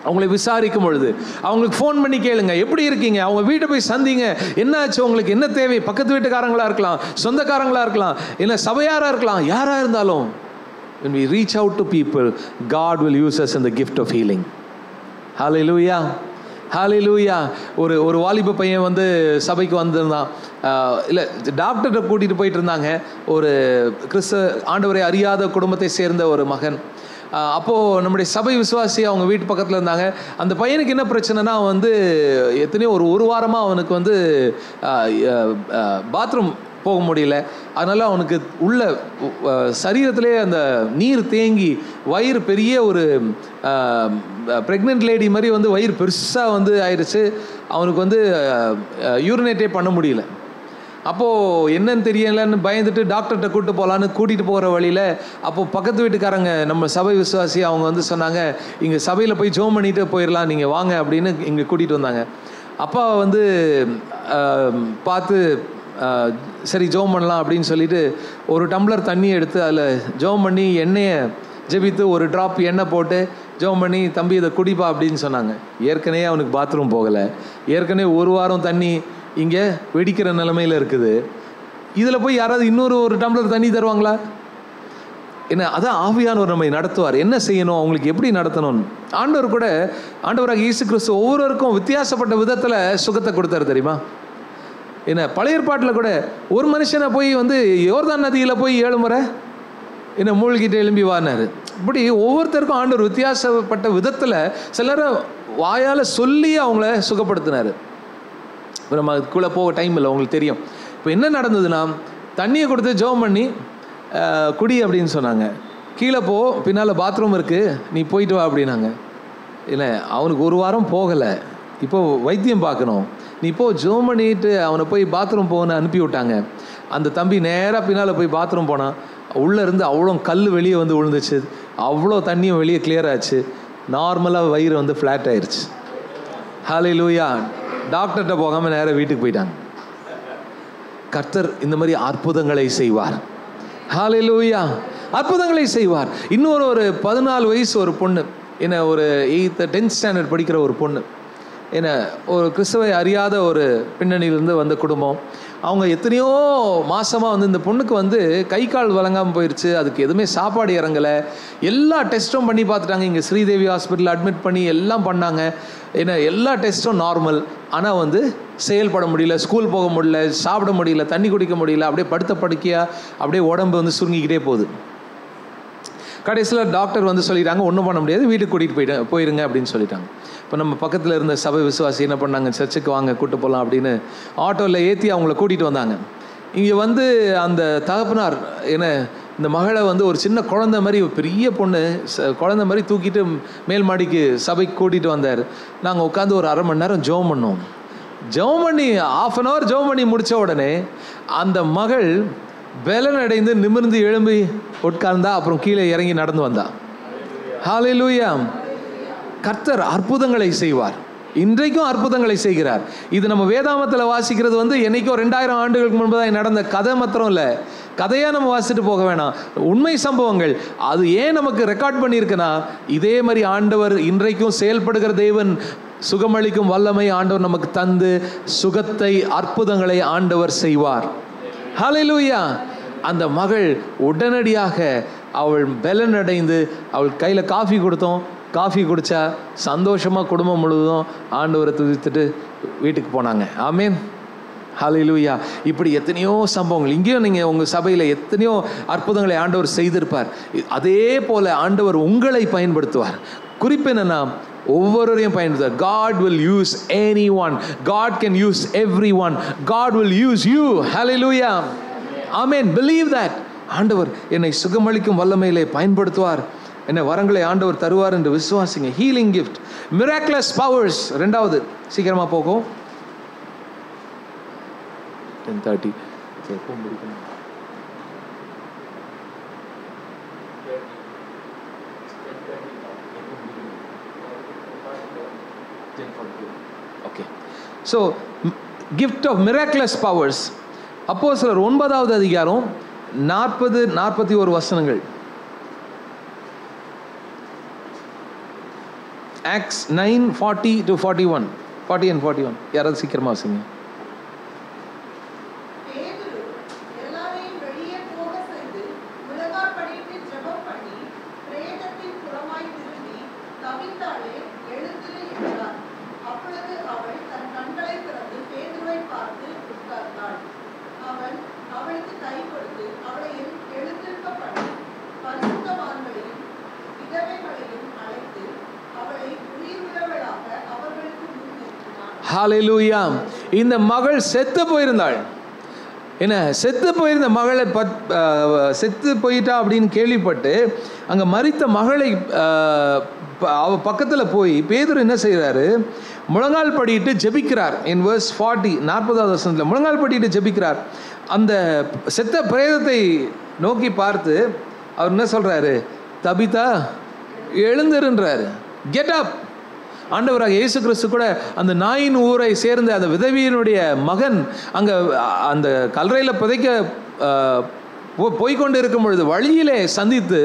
அவங்களை விசாரிக்கும் பொழுது அவங்களுக்கு ஃபோன் பண்ணி கேளுங்க எப்படி இருக்கீங்க? அவங்க வீட்டை போய் சந்திங்க. என்னாச்சு? உங்களுக்கு என்ன தேவை? பக்கத்து வீட்டுக்காரங்களா இருக்கலாம் சொந்தக்காரங்களா இருக்கலாம் இல்லை சபையாரா இருக்கலாம் யாரா இருந்தாலும் when we reach out to people god will use us in the gift of healing. Hallelujah. Hallelujah ஒரு ஒரு வாலிப பையன் வந்து சபைக்கு வந்திருந்தான். இல்லை டாக்டர்கிட்ட கூட்டிகிட்டு போயிட்டு இருந்தாங்க. ஒரு கிறிஸ்த ஆண்டவரை அறியாத குடும்பத்தை சேர்ந்த ஒரு மகன். அப்போது நம்முடைய சபை விசுவாசி அவங்க வீட்டு பக்கத்தில் இருந்தாங்க. அந்த பையனுக்கு என்ன பிரச்சனைனா அவன் வந்து எத்தனையோ ஒரு ஒரு வாரமாக அவனுக்கு வந்து பாத்ரூம் போக முடியல. அதனால் அவனுக்கு உள்ள சரீரத்திலே அந்த நீர் தேங்கி வயிறு பெரிய ஒரு ப்ரெக்னென்ட் லேடி மாதிரி வந்து வயிறு பெருசாக வந்து ஆயிடுச்சு அவனுக்கு வந்து யூரினேட்டே பண்ண முடியல. அப்போது என்னன்னு தெரியலன்னு பயந்துட்டு டாக்டர்கிட்ட கூப்பிட்டு போகலான்னு கூட்டிகிட்டு போகிற வழியில் அப்போது பக்கத்து வீட்டுக்காரங்க நம்ம சபை விசுவாசி அவங்க வந்து சொன்னாங்க இங்கே சபையில் போய் ஜோம் பண்ணிட்டு போயிடலாம் நீங்கள் வாங்க அப்படின்னு இங்கே கூட்டிகிட்டு வந்தாங்க. அப்பா வந்து பார்த்து சரி ஜோம் பண்ணலாம் அப்படின்னு சொல்லிட்டு ஒரு டம்ளர் தண்ணி எடுத்து அதில் ஜோம் பண்ணி எண்ணெயை ஜெபித்து ஒரு ட்ராப் எண்ணெய் போட்டு ஜோம் பண்ணி தம்பி இதை குடிப்பா அப்படின்னு சொன்னாங்க. ஏற்கனவே அவனுக்கு பாத்ரூம் போகலை. ஏற்கனவே ஒரு வாரம் தண்ணி இங்கே வெடிக்கிற நிலமையில் இருக்குது. இதில் போய் யாராவது இன்னொரு ஒரு டம்ளர் தண்ணி தருவாங்களா? என்ன அதான் ஆவியானவர் நம்மை நடத்துவார். என்ன செய்யணும்? அவங்களுக்கு எப்படி நடத்தணும்னு ஆண்டவர் கூட ஆண்டவராக இயேசு கிறிஸ்து ஒவ்வொருவருக்கும் வித்தியாசப்பட்ட விதத்தில் சுகத்தை கொடுத்தாரு தெரியுமா? என்ன பழைய ஏற்பாட்டில் கூட ஒரு மனுஷனை போய் வந்து யோர்தான் நதியில் போய் ஏழு முறை என்ன மூழ்கிட்டு எழும்பி வானார். இப்படி ஒவ்வொருத்தருக்கும் ஆண்டவர் வித்தியாசப்பட்ட விதத்தில் சிலரை வாயால் சொல்லி அவங்கள சுகப்படுத்தினார். இப்போ நம்ம அதுக்குள்ளே போக டைம் இல்லை உங்களுக்கு தெரியும். இப்போ என்ன நடந்ததுன்னா தண்ணியை கொடுத்து ஜோம் பண்ணி குடி அப்படின்னு சொன்னாங்க. கீழே போ பின்னால் பாத்ரூம் இருக்குது நீ போயிட்டு வா அப்படின்னாங்க. இல்லை அவனுக்கு ஒரு வாரம் போகலை. இப்போ வைத்தியம் பார்க்கணும். நீ போ ஜோம் பண்ணிட்டு அவனை போய் பாத்ரூம் போகணும்னு அனுப்பி விட்டாங்க. அந்த தம்பி நேராக பின்னால் போய் பாத்ரூம் போனான் உள்ளே இருந்து அவ்வளோ கல் வெளியே வந்து விழுந்துச்சு. அவ்வளோ தண்ணியும் வெளியே கிளியர் ஆச்சு. நார்மலாக வயிறு வந்து ஃப்ளாட் ஆயிடுச்சு ஹாலே லூயா டாக்டர்கிட்ட போகாமல் நேராக வீட்டுக்கு போயிட்டாங்க. கர்த்தர் இந்த மாதிரி அற்புதங்களை செய்வார். ஹாலே அற்புதங்களை செய்வார். இன்னொரு ஒரு பதினாலு வயசு ஒரு பொண்ணு. என்ன ஒரு எயித்து டென்த் ஸ்டாண்டர்ட் படிக்கிற ஒரு பொண்ணு. என்ன ஒரு கிறிஸ்தவை அறியாத ஒரு பின்னணியிலிருந்து வந்த குடும்பம். அவங்க எத்தனையோ மாதமாக வந்து இந்த பொண்ணுக்கு வந்து கை கால் வழங்காமல் போயிடுச்சு அதுக்கு எதுவுமே சாப்பாடு இறங்கலை. எல்லா டெஸ்ட்டும் பண்ணி பார்த்துட்டாங்க. இங்கே ஸ்ரீதேவி ஹாஸ்பிட்டல் அட்மிட் பண்ணி எல்லாம் பண்ணாங்க. ஏன்னா எல்லா டெஸ்ட்டும் நார்மல் ஆனால் வந்து செயல்பட முடியல. ஸ்கூல் போக முடியல. சாப்பிட முடியல. தண்ணி குடிக்க முடியல. அப்படியே படுத்த படுக்கையாக அப்படியே உடம்பு வந்து சுருங்கிக்கிட்டே போகுது. கடைசியில் டாக்டர் வந்து சொல்லிட்டாங்க ஒன்றும் பண்ண முடியாது. வீட்டுக்கு கூட்டிகிட்டு போயிட்டு போயிருங்க அப்படின்னு சொல்லிட்டாங்க. இப்போ நம்ம பக்கத்தில் இருந்த சபை விசுவாசி என்ன பண்ணாங்க? சர்ச்சுக்கு வாங்க கூட்டு போகலாம் அப்படின்னு ஆட்டோவில் ஏற்றி அவங்கள கூட்டிகிட்டு வந்தாங்க. இங்கே வந்து அந்த தகப்பனார் என்ன இந்த மகளை வந்து ஒரு சின்ன குழந்த மாதிரி ஒரு பெரிய பொண்ணு ச- குழந்த மாதிரி தூக்கிட்டு மேல் மாடிக்கு சபைக்கு கூட்டிகிட்டு வந்தார். நாங்கள் உட்காந்து ஒரு அரை மணி நேரம் ஜோம் பண்ணோம். ஜெபம் பண்ணி ஆஃப் அன் ஹவர் ஜெபம் பண்ணி முடித்த உடனே அந்த மகள் பலன் அடைந்து நிமிர்ந்து எழும்பி உட்கார்ந்தா அப்புறம் கீழே இறங்கி நடந்து வந்தா. ஹalleluya கர்த்தர் அற்புதங்களை செய்வார். இன்றைக்கும் அற்புதங்களை செய்கிறார். இது நம்ம வேதாமத்தில் வாசிக்கிறது வந்து என்னைக்கோ ரெண்டாயிரம் ஆண்டுகளுக்கு முன்பதாக நடந்த கதை மாத்திரம் இல்லை. கதையாக நம்ம வாசிட்டு போக வேணாம். உண்மை சம்பவங்கள். அது ஏன் நமக்கு ரெக்கார்ட் பண்ணியிருக்குன்னா இதே மாதிரி ஆண்டவர் இன்றைக்கும் செயல்படுகிற தேவன் சுகமளிக்கும் வல்லமை ஆண்டவர் நமக்கு தந்து சுகத்தை அற்புதங்களை ஆண்டவர் செய்வார். ஹalleluya அந்த மகள் உடனடியாக அவள் பெலன் அடைந்து அவள் கையில் காஃபி கொடுத்தோம். காஃபி குடித்தா சந்தோஷமாக குடும்பம் முழுவதும் ஆண்டவரை துதித்துட்டு வீட்டுக்கு போனாங்க. ஆமீன். ஹலிலூயா இப்படி எத்தனையோ சம்பவங்கள். இங்கேயும் நீங்கள் உங்கள் சபையில் எத்தனையோ அற்புதங்களை ஆண்டவர் செய்திருப்பார். அதே போல் ஆண்டவர் உங்களை பயன்படுத்துவார். குறிப்பு என்னென்னா ஒவ்வொருவரையும் பயன்படுத்துவார். God will use anyone God can use everyone God will use you hallelujah amen believe that ஆண்டவர் என்னை சுகமளிக்கும் வல்லமையிலே பயன்படுத்துவார். என்ன வரங்களை ஆண்டவர் தருவார் என்று விசுவாசிங்க. ஹீலிங் கிஃப்ட் மிராக்லஸ் பவர்ஸ் ரெண்டாவது சீக்கிரமா போகும். Ten thirty okay so gift of miraculous powers அப்போ சிலர் ஒன்பதாவது அதிகாரம் நாற்பது நாற்பத்தி ஒரு வசனங்கள். Acts nine forty to forty one forty and forty one யாராவது சீக்கிரமாக வச்சுங்க பேதுரு எல்லாரையும் வெளியே போக செய்து முழங்காற்படியிட்டு ஜெபம் பண்ணி பிரேதத்தின் புறமாய் திரும்பி தவித்தாளே எழுந்திரு என்றார் அப்பொழுது அவள் தன் கண்களை திறந்து பேதுருவை பார்த்து உட்கார்ந்தாள் அவன் அவளுக்கு கை கொடுத்து அவளை எழு- எழுந்திருக்க பண்ணி பரிசுத்தவான்களையும் விதவைகளையும் அழைத்து அவளை உயிர்விடவளாக அவர்களுக்கு முன் நிறுத்தினான் இந்த மகள் செத்து போயிருந்தாள். என்ன செத்து போயிருந்த மகளை பத் செத்து போயிட்டா அப்படின்னு கேள்விப்பட்டு அங்கே மறித்த மகளை அவ பக்கத்தில் போய் பேதர் என்ன செய்கிறாரு முழங்கால் படியிட்டு ஜெபிக்கிறார். என் வேர்ஸ் ஃபார்ட்டி நாற்பதாவது வருஷத்தில் முழங்கால் படிட்டு ஜெபிக்கிறார். அந்த செத்த பிரேதத்தை நோக்கி பார்த்து அவர் என்ன சொல்கிறாரு தபிதா எழுந்துருன்றாரு. கெட் அப் ஆண்டவராக இயேசு கிறிஸ்து கூட அந்த நாயின் ஊரை சேர்ந்த அந்த விதவியினுடைய மகன் அங்கே அந்த கல்லறையில் புதைக்க போய்கொண்டு போ- போய்க்கொண்டு இருக்கும் பொழுது வழியிலே சந்தித்து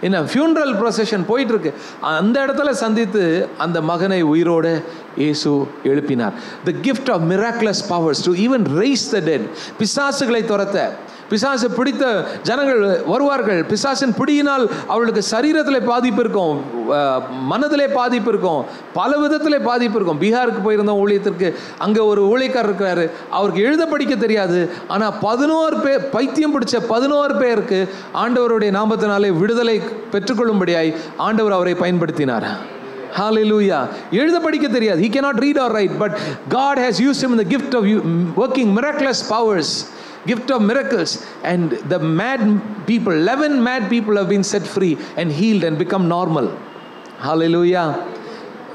என்ன ஃபியூனரல் ப்ரொசஷன் போயிட்டு இருக்கு அந்த இடத்துல சந்தித்து அந்த மகனை உயிரோடு இயேசு எழுப்பினார். The gift of miraculous powers to even raise the dead பிசாசுகளை துரத்த. பிசாசு பிடித்த ஜனங்கள் வருவார்கள். பிசாசின் பிடியினால் அவளுக்கு சரீரத்தில் பாதிப்பு இருக்கும். மனதிலே பாதிப்பு இருக்கும். பல விதத்திலே பாதிப்பு இருக்கும். பீகாருக்கு போயிருந்தோம் ஊழியத்திற்கு அங்கே ஒரு ஊழியக்காரர் இருக்கிறாரு. அவருக்கு எழுத படிக்க தெரியாது. ஆனால் பதினோரு பேர் பைத்தியம் பிடிச்ச பதினோரு பேருக்கு ஆண்டவருடைய நாமத்தினாலே விடுதலை பெற்றுக்கொள்ளும்படியாய் ஆண்டவர் அவரை பயன்படுத்தினார். Hallelujah. எழுத படிக்க தெரியாது. He cannot read or write but God has used him in the gift of you- working miraculous powers. Gift of miracles and the mad people 11 mad people have been set free and healed and become normal Hallelujah.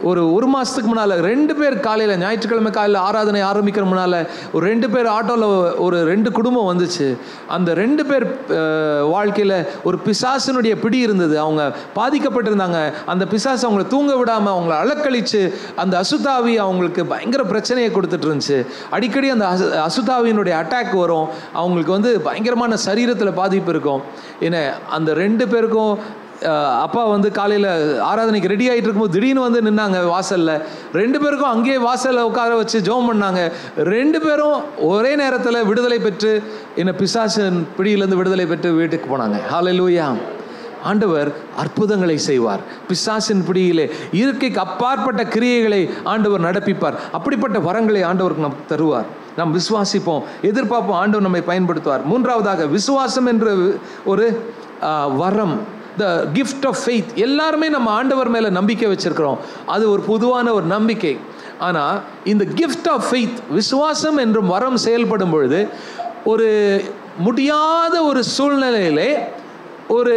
ஒரு ஒரு மாதத்துக்கு முன்னால் ரெண்டு பேர் காலையில் ஞாயிற்றுக்கிழமை காலையில் ஆராதனை ஆரம்பிக்கிற முன்னால் ஒரு ரெண்டு பேர் ஆட்டோவில் ஒரு ரெண்டு குடும்பம் வந்துச்சு. அந்த ரெண்டு பேர் வாழ்க்கையில் ஒரு பிசாசினுடைய பிடி இருந்தது. அவங்க பாதிக்கப்பட்டிருந்தாங்க. அந்த பிசாசு அவங்கள தூங்க விடாமல் அவங்கள அலக்கழித்து அந்த அசுத்தாவி அவங்களுக்கு பயங்கர பிரச்சனையை கொடுத்துட்டு இருந்துச்சு. அடிக்கடி அந்த அசு அசுத்தாவியினுடைய அட்டாக் வரும். அவங்களுக்கு வந்து பயங்கரமான சரீரத்தில் பாதிப்பு இருக்கும். ஏன்னா அந்த ரெண்டு பேருக்கும் அப்பா வந்து காலையில் ஆராதனைக்கு ரெடி ஆகிட்டு இருக்கும்போது திடீர்னு வந்து நின்னாங்க வாசலில். ரெண்டு பேருக்கும் அங்கேயே வாசலில் உட்கார வச்சு ஜெபம் பண்ணாங்க. ரெண்டு பேரும் ஒரே நேரத்தில் விடுதலை பெற்று என்ன பிசாசின் பிடியிலேருந்து விடுதலை பெற்று வீட்டுக்கு போனாங்க. ஹalleluya ஆண்டவர் அற்புதங்களை செய்வார். பிசாசின் பிடியிலே இயற்கைக்கு அப்பாற்பட்ட கிரியைகளை ஆண்டவர் நடப்பிப்பார். அப்படிப்பட்ட வரங்களை ஆண்டவருக்கு நம் தருவார். நாம் விசுவாசிப்போம். எதிர்பார்ப்போம். ஆண்டவர் நம்மை பயன்படுத்துவார். மூன்றாவதாக விசுவாசம் என்ற ஒரு வரம். த கிஃப்ட் ஆஃப் ஃபெய்த் எல்லாருமே நம்ம ஆண்டவர் மேலே நம்பிக்கை வச்சுருக்கிறோம். அது ஒரு பொதுவான ஒரு நம்பிக்கை. ஆனால் இந்த கிஃப்ட் ஆஃப் ஃபெய்த் விசுவாசம் என்றும் வரம் செயல்படும் பொழுது ஒரு முடியாத ஒரு சூழ்நிலையிலே ஒரு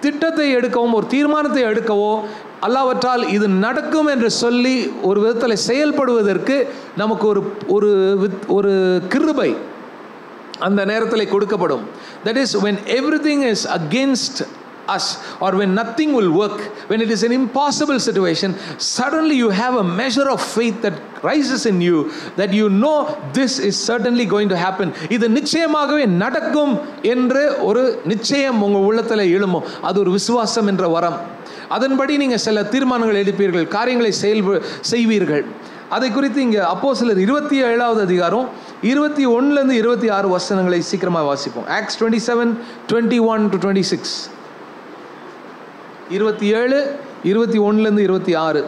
திட்டத்தை எடுக்கவும் ஒரு தீர்மானத்தை எடுக்கவோ அல்லாவற்றால் இது நடக்கும் என்று சொல்லி ஒரு விதத்தில் செயல்படுவதற்கு நமக்கு ஒரு ஒரு வித்- ஒரு கிருபை அந்த நேரத்தில் கொடுக்கப்படும். That is when everything is against us or when nothing will work when it is an impossible situation suddenly you have a measure of faith that rises in you that you know this is certainly going to happen. இது நிச்சயமாகவே நடக்கும் என்று ஒரு நிச்சயம் உங்கள் உள்ளத்தில் எழும்பும் அது ஒரு விசுவாசம் என்ற வரம். அதன்படி நீங்கள் சில தீர்மானங்கள் எடுப்பீர்கள் காரியங்களை செயல் செய்வீர்கள். அதை குறித்து இங்கே அப்போ சிலர் இருபத்தி ஏழாவது அதிகாரம் இருபத்தி ஒன்றுலேருந்து இருபத்தி ஆறு வசனங்களை சீக்கிரமாக வாசிப்போம். Acts twenty seven twenty one to twenty six இருபத்தி ஏழு இருபத்தி ஒன்றுலேருந்து இருபத்தி ஆறு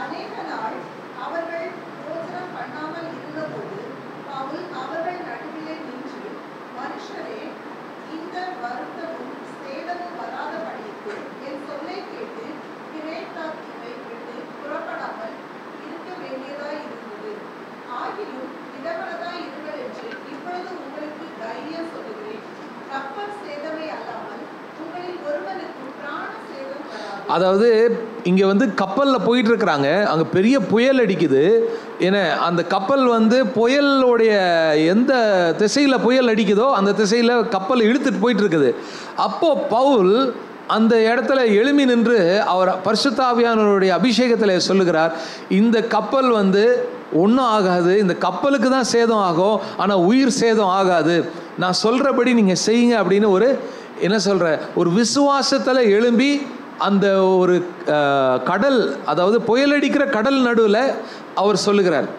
அநேக நாள் அவர்கள் போஜனம் பண்ணாமல் இருந்தபோது பவுல் அவர்கள் நடுவிலே நின்று மனுஷரே இந்த வருத்தமும் சேதமும் வராதபடிக்கு என் சொல்லை கேட்டு கிரேத்தாத்தீவை விட்டு புறப்படாமல் இருக்க வேண்டியதாய் இருந்தது ஆகிலும் இடமனதாய் இருங்கள் என்று இப்பொழுது உங்களுக்கு தைரியம் சொல்லுகிறேன் கப்பல் சேதமே அல்லாமல் உங்களில் ஒருவனுக்கும் பிராண சேதம் வராது அதாவது இங்கே வந்து கப்பலில் போயிட்டு இருக்கிறாங்க அங்கே பெரிய புயல் அடிக்குது. ஏன்னா அந்த கப்பல் வந்து புயலுடைய எந்த திசையில் புயல் அடிக்குதோ அந்த திசையில் கப்பல் இழுத்துட்டு போயிட்டு இருக்குது அப்போ பவுல் அந்த இடத்துல எழுமி நின்று அவர் பரிசுத்தாவியானவருடைய அபிஷேகத்தில் சொல்லுகிறார் இந்த கப்பல் வந்து ஒன்றும் ஆகாது. இந்த கப்பலுக்கு தான் சேதம் ஆகும். ஆனால் உயிர் சேதம் ஆகாது. நான் சொல்கிறபடி நீங்கள் செய்யுங்க அப்படின்னு ஒரு என்ன சொல்கிற ஒரு விசுவாசத்தில் எழும்பி அந்த ஒரு அஹ், கடல் அதாவது புயலடிக்கிற கடல் நடுவில் அவர் சொல்லுகிறார்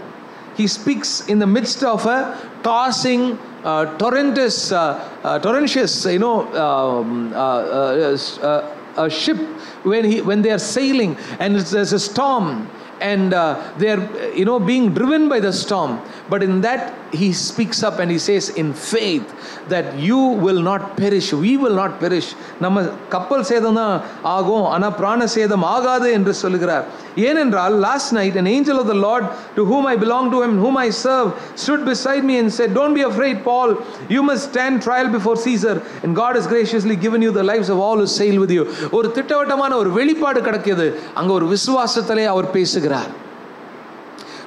he speaks in the midst of a tossing uh, torrentious uh, uh, torrentious you know um, uh, uh, uh, a ship when he when they are sailing and it's, there's a storm and uh, they are you know being driven by the storm but in that he speaks up and he says in faith that you will not perish we will not perish நம்ம கப்பல் சேதம் தான் ஆகும் ஆனால் பிராண சேதம் ஆகாது என்று சொல்லுகிறார் ஏனென்றால் last night an angel of the lord to whom i belong to him whom i serve stood beside me and said don't be afraid paul you must stand trial before caesar and god has graciously given you the lives of all who sail with you ஒரு திட்டவட்டமான ஒரு வெளிப்பாடு கிடைக்கிது அங்க ஒரு விசுவாசத்திலே அவர் பேசுகிறார்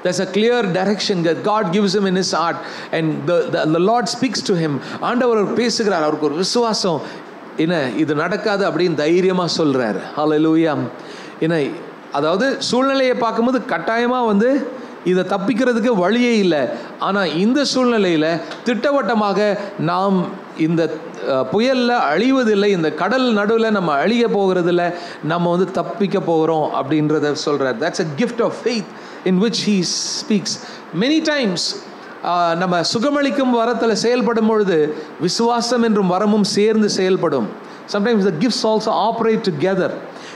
There's a clear direction that God gives him in his heart, and the, the, the Lord speaks to him. ஆண்டவர் அவர் பேசுகிறார். அவருக்கு ஒரு விசுவாசம். என்ன இது நடக்காது அப்படின்னு தைரியமாக சொல்கிறார் ஹலலூயா என்ன அதாவது சூழ்நிலையை பார்க்கும்போது கட்டாயமாக வந்து இதை தப்பிக்கிறதுக்கு வழியே இல்லை. ஆனால் இந்த சூழ்நிலையில் திட்டவட்டமாக நாம் இந்த புயலில் அழிவதில்லை. இந்த கடல் நடுவில் நம்ம அழிய போகிறதில்ல. நம்ம வந்து தப்பிக்க போகிறோம் அப்படின்றத சொல்கிறார் that's a gift of faith in which he speaks many times ஆஹ், நம்ம சுகமளிக்கும் வரத்தில் செயல்படும் பொழுது விசுவாசம் என்றும் வரமும் சேர்ந்து செயல்படும் sometimes the gifts also operate together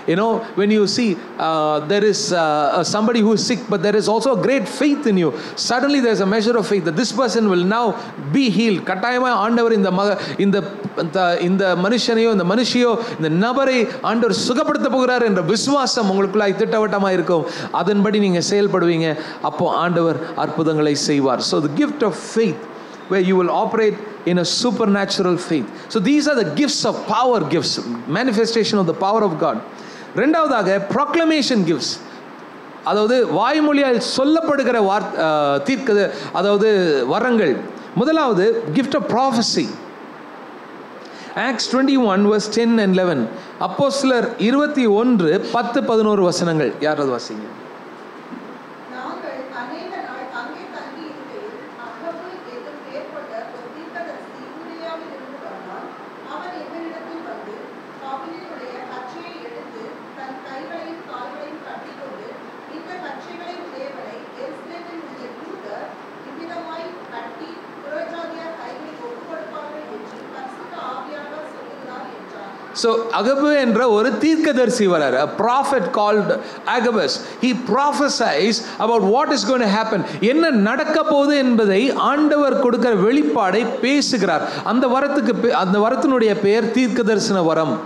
you know when you see uh, there is uh, uh, somebody who is sick but there is also a great faith in you suddenly there's a measure of faith that this person will now be healed கட்டாயமாக ஆண்டவர் இந்த மக இந்த இந்த- இந்த மனுஷனையோ இந்த மனுஷியோ இந்த நபரை ஆண்டவர் சுகப்படுத்த போகிறார் என்ற விசுவாசம் உங்களுக்குள்ளாய் திட்டவட்டமாக இருக்கும் அதன்படி நீங்கள் செயல்படுவீங்க அப்போ ஆண்டவர் அற்புதங்களை செய்வார் so the gift of faith where you will operate in a supernatural faith. So these are the gifts of power gifts, manifestation of the power of God. ரெண்டாவதாக proclamation கிஃப்ட்ஸ் அதாவது வாய்மொழியால் சொல்லப்படுகிற வார் அஹ், தீர்க்க அதாவது வரங்கள். முதலாவது gift of prophecy Acts twenty one verse ten and eleven அப்போ சிலர் இருபத்தி ஒன்று பத்து பதினோரு வசனங்கள். யாராவது வாசிங்க நாங்கள் அநேக நாள் அங்கே தங்கி இருக்கையில் அகபு என்னும் பெயர் கொண்ட ஒரு தீர்க்கதரிசி யூதேயாவில் இருந்து வந்தான் அவன் எங்களிடத்தில் வந்து கவிஞனுடைய கச்சையை எடுத்து தன் கைகளையும் கால்களையும் கட்டிக்கொண்டு இந்த கச்சைகளை உடையவனை எருசலேமில் உள்ள யூதர் இவ்விதமாய் கட்டி புறஜாதியார் கைகளில் ஒப்புக் கொடுப்பார்கள் என்று பரிசுத்த ஆவியானவர் சொல்லுகிறார் என்றார் ஸோ அகபு என்ற ஒரு தீர்க்கதரிசி வரார் a called Agabus he prophesies about what is gonna happen என்ன நடக்க போகுது என்பதை ஆண்டவர் கொடுக்கிற வெளிப்பாடை பேசுகிறார். அந்த வரத்துக்கு பே- அந்த வரத்தினுடைய பெயர் தீர்க்கதரிசன வரம்.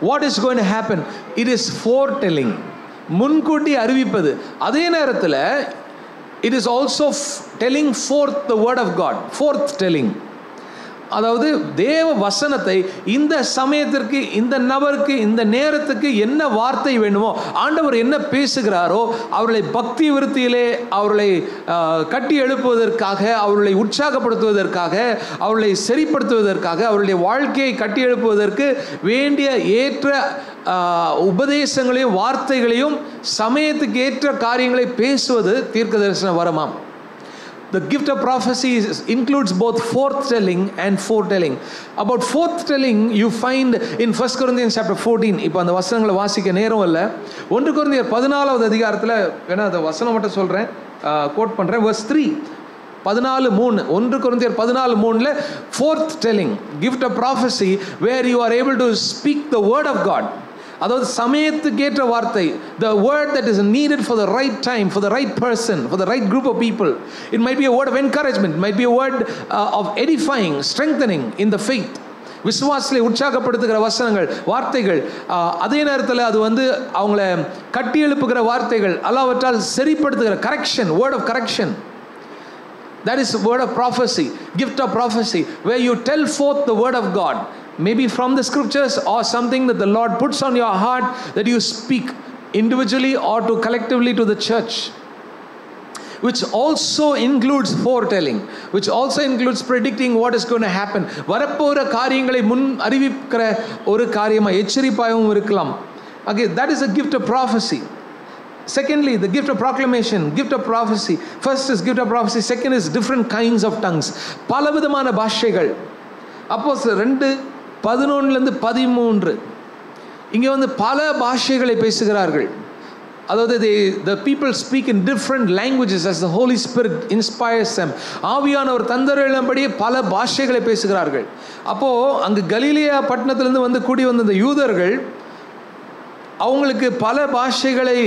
What is going happen it is foretelling முன்கூட்டி அறிவிப்பது. அதே நேரத்தில் it is also telling forth the word of God forth telling அதாவது தேவ வசனத்தை இந்த சமயத்திற்கு இந்த நபருக்கு இந்த நேரத்துக்கு என்ன வார்த்தை வேணுமோ ஆண்டவர் என்ன பேசுகிறாரோ அவர்களை பக்தி விருத்தியிலே அவர்களை கட்டி எழுப்புவதற்காக அவர்களை உற்சாகப்படுத்துவதற்காக அவர்களை சரிப்படுத்துவதற்காக அவருடைய வாழ்க்கையை கட்டி எழுப்புவதற்கு வேண்டிய ஏற்ற உபதேசங்களையும் வார்த்தைகளையும் சமயத்துக்கு ஏற்ற காரியங்களை பேசுவது தீர்க்க தரிசன வரமாம். The gift of prophecy is- includes both foretelling and foretelling. About foretelling, you find in 1 Corinthians chapter 14. இப்போ அந்த வசனங்களை வாசிக்க நேரம் இல்லை ஒன்று குருந்தியர் பதினாலாவது அதிகாரத்தில் வேணா அந்த வசனம் மட்டும் சொல்கிறேன் கோட் பண்ணுறேன் verse த்ரீ பதினாலு மூணு ஒன்று குருந்தியர் பதினாலு மூணில் fourth telling gift of prophecy where you are able to speak the word of God அதாவது சமயத்துக்கேற்ற வார்த்தை the word that is needed for the right time for the right person for the right group of people it might be a word of encouragement might be a word of edifying strengthening in the faith விசுவாசத்தை உற்சாகப்படுத்துகிற வசனங்கள் வார்த்தைகள் ஆஹ், அதே நேரத்தில் அது வந்து அவங்கள கட்டி எழுப்புகிற வார்த்தைகள் அல்லாவற்றால் சரிப்படுத்துகிற correction word of correction That is word of prophecy, gift of prophecy, where you tell forth the word of God, maybe from the scriptures or something that the Lord puts on your heart that you speak individually or to collectively to the church. Which also includes foretelling, which also includes predicting what is going to happen. வரப்போகிற காரியங்களை முன் அறிவிக்கிற ஒரு காரியமாக எச்சரிப்பாகவும் இருக்கலாம் Okay, that is a gift of prophecy. Secondly, the gift of proclamation, gift of prophecy. First is gift of prophecy. Second is different kinds of tongues. பலவிதமான பாஷைகள் அப்போ ரெண்டு பதினொன்றுலேருந்து பதிமூன்று. இங்கே வந்து பல பாஷைகளை பேசுகிறார்கள். அதாவது they the people speak in different languages as the Holy Spirit inspires them ஆவியானவர் தந்தரிடம்படியே பல பாஷைகளை பேசுகிறார்கள். அப்போது அங்கு கலீலியா பட்டணத்திலிருந்து வந்து கூடி வந்த இந்த யூதர்கள் அவங்களுக்கு பல பாஷைகளை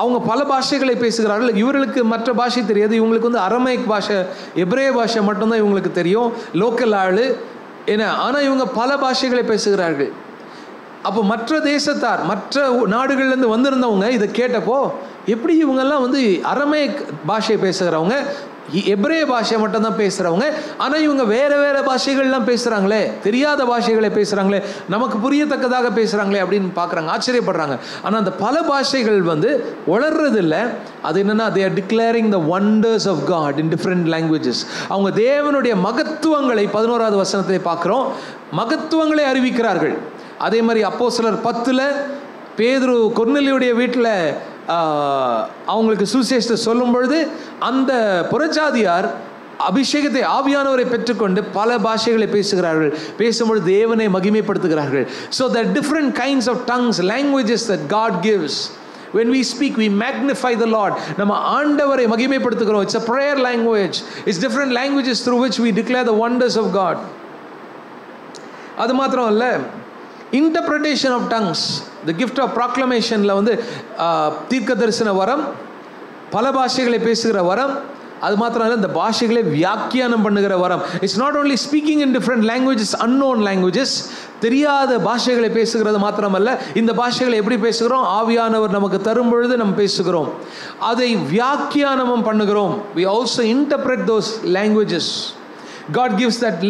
அவங்க பல பாஷைகளை பேசுகிறார்கள். இவர்களுக்கு மற்ற பாஷை தெரியாது. இவங்களுக்கு வந்து அரமைக் பாஷை எப்ரே பாஷை மட்டும்தான் இவங்களுக்கு தெரியும். லோக்கல் ஆள் ஏன்னா ஆனால் இவங்க பல பாஷைகளை பேசுகிறார்கள். அப்போ மற்ற தேசத்தார் மற்ற நாடுகள்லேருந்து வந்திருந்தவங்க இதை கேட்டப்போ எப்படி இவங்கெல்லாம் வந்து அறமை பாஷை பேசுகிறவங்க? எப்ரே பாஷை மட்டும்தான் பேசுகிறவங்க ஆனால் இவங்க வேறு வேறு பாஷைகள்லாம் பேசுகிறாங்களே தெரியாத பாஷைகளை பேசுகிறாங்களே நமக்கு புரியத்தக்கதாக பேசுகிறாங்களே அப்படின்னு பார்க்குறாங்க ஆச்சரியப்படுறாங்க. ஆனால் அந்த பல பாஷைகள் வந்து வளர்றதில்ல. அது என்னென்னா they are declaring the wonders of God in different languages அவங்க தேவனுடைய மகத்துவங்களை பதினோராவது வசனத்தை பார்க்குறோம் மகத்துவங்களை அறிவிக்கிறார்கள். அதே மாதிரி அப்போ சிலர் பத்தில் பேதுரு கொர்நெலியுடைய வீட்டில் அவங்களுக்கு சுசேஷத்தை சொல்லும் பொழுது அந்த புறஜாதியார் அபிஷேகத்தை ஆவியானவரை பெற்றுக்கொண்டு பல பாஷைகளை பேசுகிறார்கள். பேசும்பொழுது தேவனை மகிமைப்படுத்துகிறார்கள். So the different kinds of tongues languages that God gives when we speak we magnify the Lord நம்ம ஆண்டவரை மகிமைப்படுத்துகிறோம். It's a prayer language it's different languages through which we declare the wonders of God அது மாத்திரம் இல்லை. Interpretation of tongues the gift of ப்ராக்ளமேஷனில் வந்து தீர்க்க தரிசன வரம் பல பாஷைகளை பேசுகிற வரம் அது மாத்திரம் இல்லை இந்த பாஷைகளை வியாக்கியானம் பண்ணுகிற வரம். It's not only speaking in different languages unknown languages தெரியாத பாஷைகளை பேசுகிறது மாத்திரமல்ல இந்த பாஷைகளை எப்படி பேசுகிறோம்? ஆவியானவர் நமக்கு தரும் பொழுது நம்ம பேசுகிறோம். அதை வியாக்கியானமும் பண்ணுகிறோம். We also interpret those languages God gives that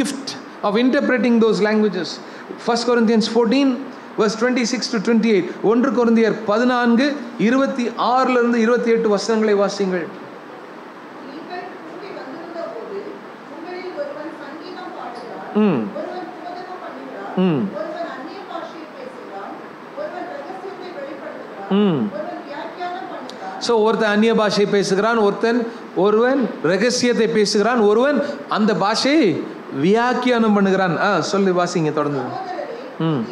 gift of interpreting those languages those languages. 1 Corinthians 14, verse 26 to 28. ஒன்று கொரிந்தியர் பதினான்கு இருபத்தி ஆறிலிருந்து இருபத்தி எட்டு வசனங்களை வாசிங்கள் ம். ம். ம். ஸோ ஒருத்தன் அந்நிய பாஷை பேசுகிறான் ஒருத்தன் ஒருவன் ரகசியத்தை பேசுகிறான் ஒருவன் அந்த பாஷையை வியாக்கியானம் பண்ணுகிறான். ஆ சொல்லி வாசிங்க தொடர்ந்து ம்.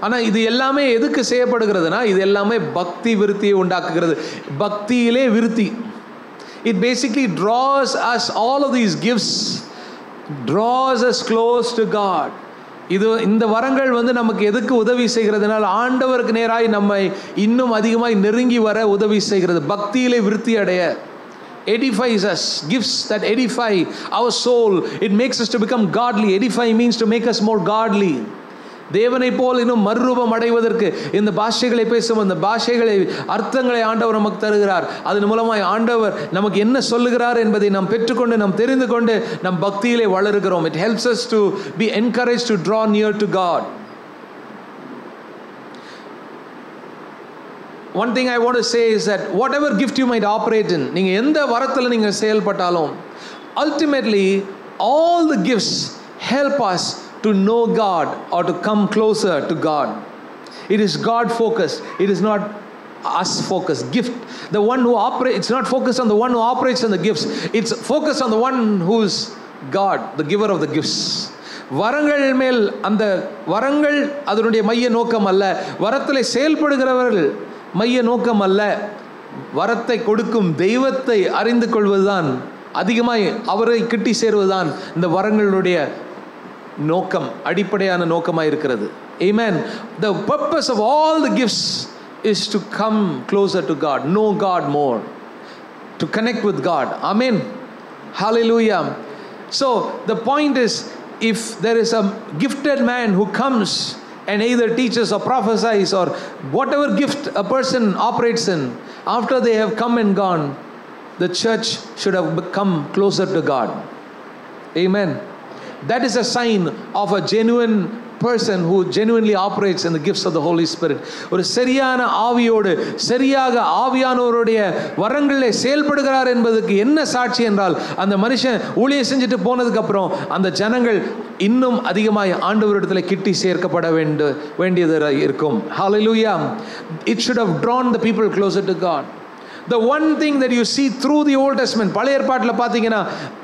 ஆனால் இது எல்லாமே எதுக்கு செய்யப்படுகிறதுனா இது எல்லாமே பக்தி விருத்தியை உண்டாக்குகிறது. பக்தியிலே விருத்தி. It basically draws us all of these gifts draws us close to God இது இந்த வரங்கள் வந்து நமக்கு எதுக்கு உதவி செய்கிறதுனால் ஆண்டவருக்கு நேராய் நம்மை இன்னும் அதிகமாய் நெருங்கி வர உதவி செய்கிறது. பக்தியிலே விருத்தி அடைய. Edifies us gifts that edify our soul. It makes us to become godly. Edify means to make us more godly. தேவனை போல் இன்னும் மறுரூபம் அடைவதற்கு இந்த பாஷைகளை பேசும் அந்த பாஷைகளை அர்த்தங்களை ஆண்டவர் நமக்கு தருகிறார். அதன் மூலமாய் ஆண்டவர் நமக்கு என்ன சொல்லுகிறார் என்பதை நாம் பெற்றுக்கொண்டு நாம் தெரிந்து கொண்டு நம் பக்தியிலே வளருகிறோம். It helps us to be encourage to draw near to God one thing I want say is that whatever gift you might operate in நீங்கள் எந்த வரத்தில் நீங்கள் செயல்பட்டாலும் ultimately all the gifts help us to know God or to come closer to God it is God focus it is not us focus gift. The one who operates it's not focused on the one who operates on the gifts. It's focused on the one who's god the giver of the gifts. வரங்கள் மேல் அந்த வரங்கள் அதனுடைய மைய நோக்கம் அல்ல. வரத்தில் செயல்படுகிறவர்கள் மைய நோக்கம் அல்ல வரத்தை கொடுக்கும் தெய்வத்தை அறிந்து கொள்வதுதான் அதிகமாய் அவரை கிட்டி சேருவதுதான் இந்த வரங்களுடைய நோக்கம் அடிப்படையான நோக்கமாக இருக்கிறது Amen. The purpose of all the gifts is to come closer to God, know God more, to connect with God. Amen. Hallelujah. So the point is if there is a gifted man who comes and either teaches or prophesies or whatever gift a person operates in, after they have come and gone, the church should have become closer to God. Amen. That is a sign of a genuine person who genuinely operates in the gifts of the Holy Spirit. ஒரு சரியான ஆவியோடு சரியாக ஆவியானவருடைய வரங்களிலே செயல்படுகிறார் என்பதுக்கு என்ன சாட்சி என்றால் அந்த மனுஷன் ஊழியம் செஞ்சுட்டு போனதுக்கு அப்புறம் அந்த ஜனங்கள் இன்னும் அதிகமாய் ஆண்டவரிடத்தில் கிட்டி சேர்க்கப்பட வேண்டு வேண்டியது இருக்கும் Hallelujah. It should have drawn the people closer to God. The one thing that you see through the old testament பழைய ஏற்பாட்டில் பார்த்தீங்கன்னா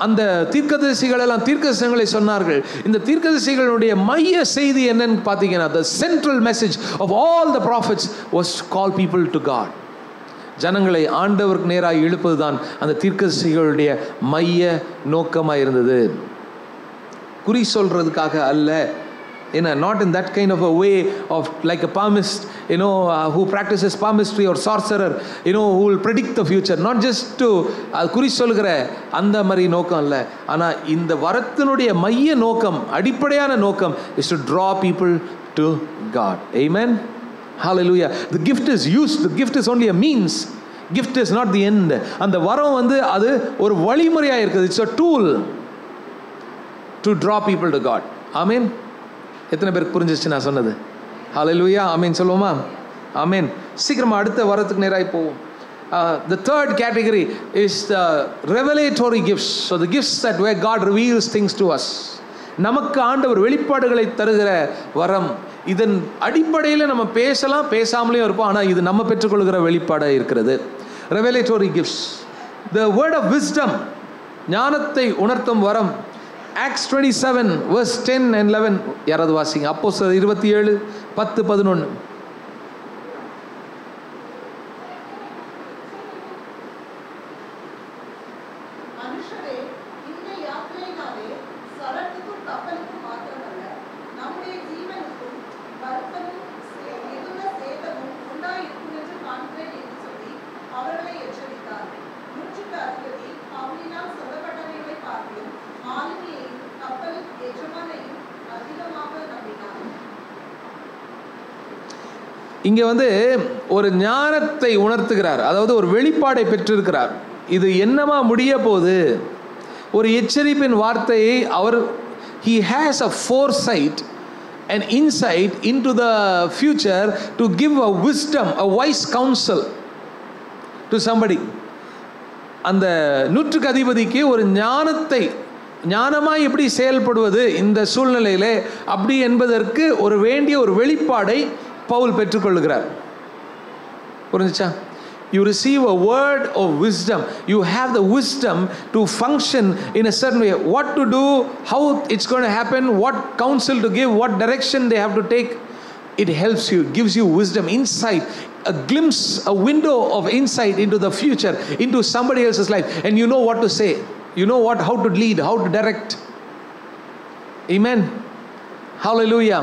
அந்த தீர்க்கதரிசிகள் எல்லாம் தீர்க்கதரிசனங்களை சொன்னார்கள். இந்த தீர்க்கதரிசிகளுடைய மைய செய்தி என்னன்னு பார்த்தீங்கன்னா the central message of all the prophets was to call people to God. ஜனங்களை ஆண்டவருக்கு நேராக இழுப்பதுதான் அந்த தீர்க்கதரிசிகளுடைய மைய நோக்கமாக இருந்தது குறி சொல்றதுக்காக அல்ல in a not in that kind of a way of like a palmist you know uh, who practices palmistry or sorcerer you know who will predict the future not just to uh, குறி சொல்கிற அந்த மாதிரி நோக்கம் அல்ல ஆனால் இந்த வரத்தினுடைய மைய நோக்கம் அடிப்படையான நோக்கம் is to draw people to God amen hallelujah the gift is used the gift is only a means gift is not the end அந்த வரம் வந்து அது ஒரு வழிமுறையாக இருக்குது it's a tool to draw people to God ஆமீன் எத்தனை பேருக்கு புரிஞ்சிச்சு நான் சொன்னது? ஹalleluya அமீன் சொல்லுவோமா? அமீன் சீக்கிரமா அடுத்த வரத்துக்கு நேராக போவோம். The third category is the revelatory gifts so the gifts that way God reveals things to us நமக்கு ஆண்டவர் வெளிப்பாடுகளை தருகிற வரம். இதன் அடிப்படையில் நம்ம பேசலாம் பேசாமலேயும் இருப்போம். ஆனால் இது நம்ம பெற்றுக்கொள்கிற வெளிப்பாடாக இருக்கிறது. Revelatory gifts the word of wisdom ஞானத்தை உணர்த்தும் வரம். Acts twenty seven verse ten and eleven யாராவது வாசிங்க. அப்போ இருபத்தி ஏழு பத்து பதினொன்று மனுஷரே இந்த யாத்திரையினாலே சரத்துக்கும் கப்பலுக்கும் மாத்திரமல்ல நம்முடைய ஜீவனுக்கும் வருத்தமும் சே- மிகுந்த சேதமும் உண்டாயிருக்கும் என்று காண்கிறேன் என்று சொல்லி அவர்களை எச்சரித்தார் நூற்றுக்கு அதிபதி பவுலினால் சொல்லப்பட்டவைகளை பார்க்கிலும் மாலுமியையும் கப்பல் எஜமானையும் அதிகமாக நம்பினார் இங்கே வந்து ஒரு ஞானத்தை உணர்த்துகிறார். அதாவது ஒரு வெளிப்பாடை பெற்றிருக்கிறார். இது என்னமா முடிய போது ஒரு எச்சரிப்பின் வார்த்தையை அவர் he has a foresight and insight into the future to give a wisdom a wise counsel to somebody அந்த நூற்றுக்கு அதிபதிக்கு ஒரு ஞானத்தை ஞானமாக எப்படி செயல்படுவது இந்த சூழ்நிலையிலே? அப்படி என்பதற்கு ஒரு வேண்டிய ஒரு வெளிப்பாடை பவுல் பெற்றுக்கொள்கிறார் புரிஞ்சுச்சா you receive a word of wisdom you have the wisdom to function in a certain way what to do how it's gonna happen what counsel to give what direction they have to take it helps you gives you wisdom insight a glimpse a window of insight into the future into somebody else's life and you know what to say you know what how to lead how to direct amen hallelujah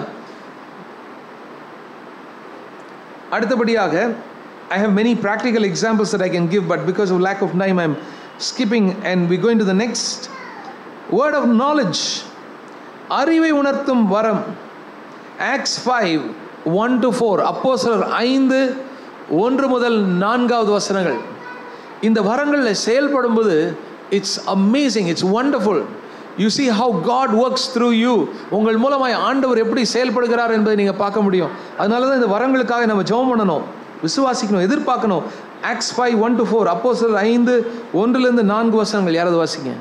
அடுத்தபடியாக I have many practical examples that I can give but because of lack of time I skipping and we going to the next word of knowledge அறிவை உணர்த்தும் வரம் Acts five one to four அப்போ சிலர் ஐந்து ஒன்று முதல் நான்காவது வசனங்கள் இந்த வரங்களில் செயல்படும்போது it's amazing it's wonderful you see how God works through you உங்கள் மூலமாக ஆண்டவர் எப்படி செயல்படுகிறார் என்பதை நீங்கள் பார்க்க முடியும். அதனால தான் இந்த வரங்களுக்காக நம்ம ஜெபம் பண்ணணும். விசுவாசிக்கணும் எதிர்பார்க்கணும். Acts five one to four அப்போ சிலர் ஐந்து ஒன்றுலேருந்து நான்கு வசனங்கள். யாராவது வாசிங்க.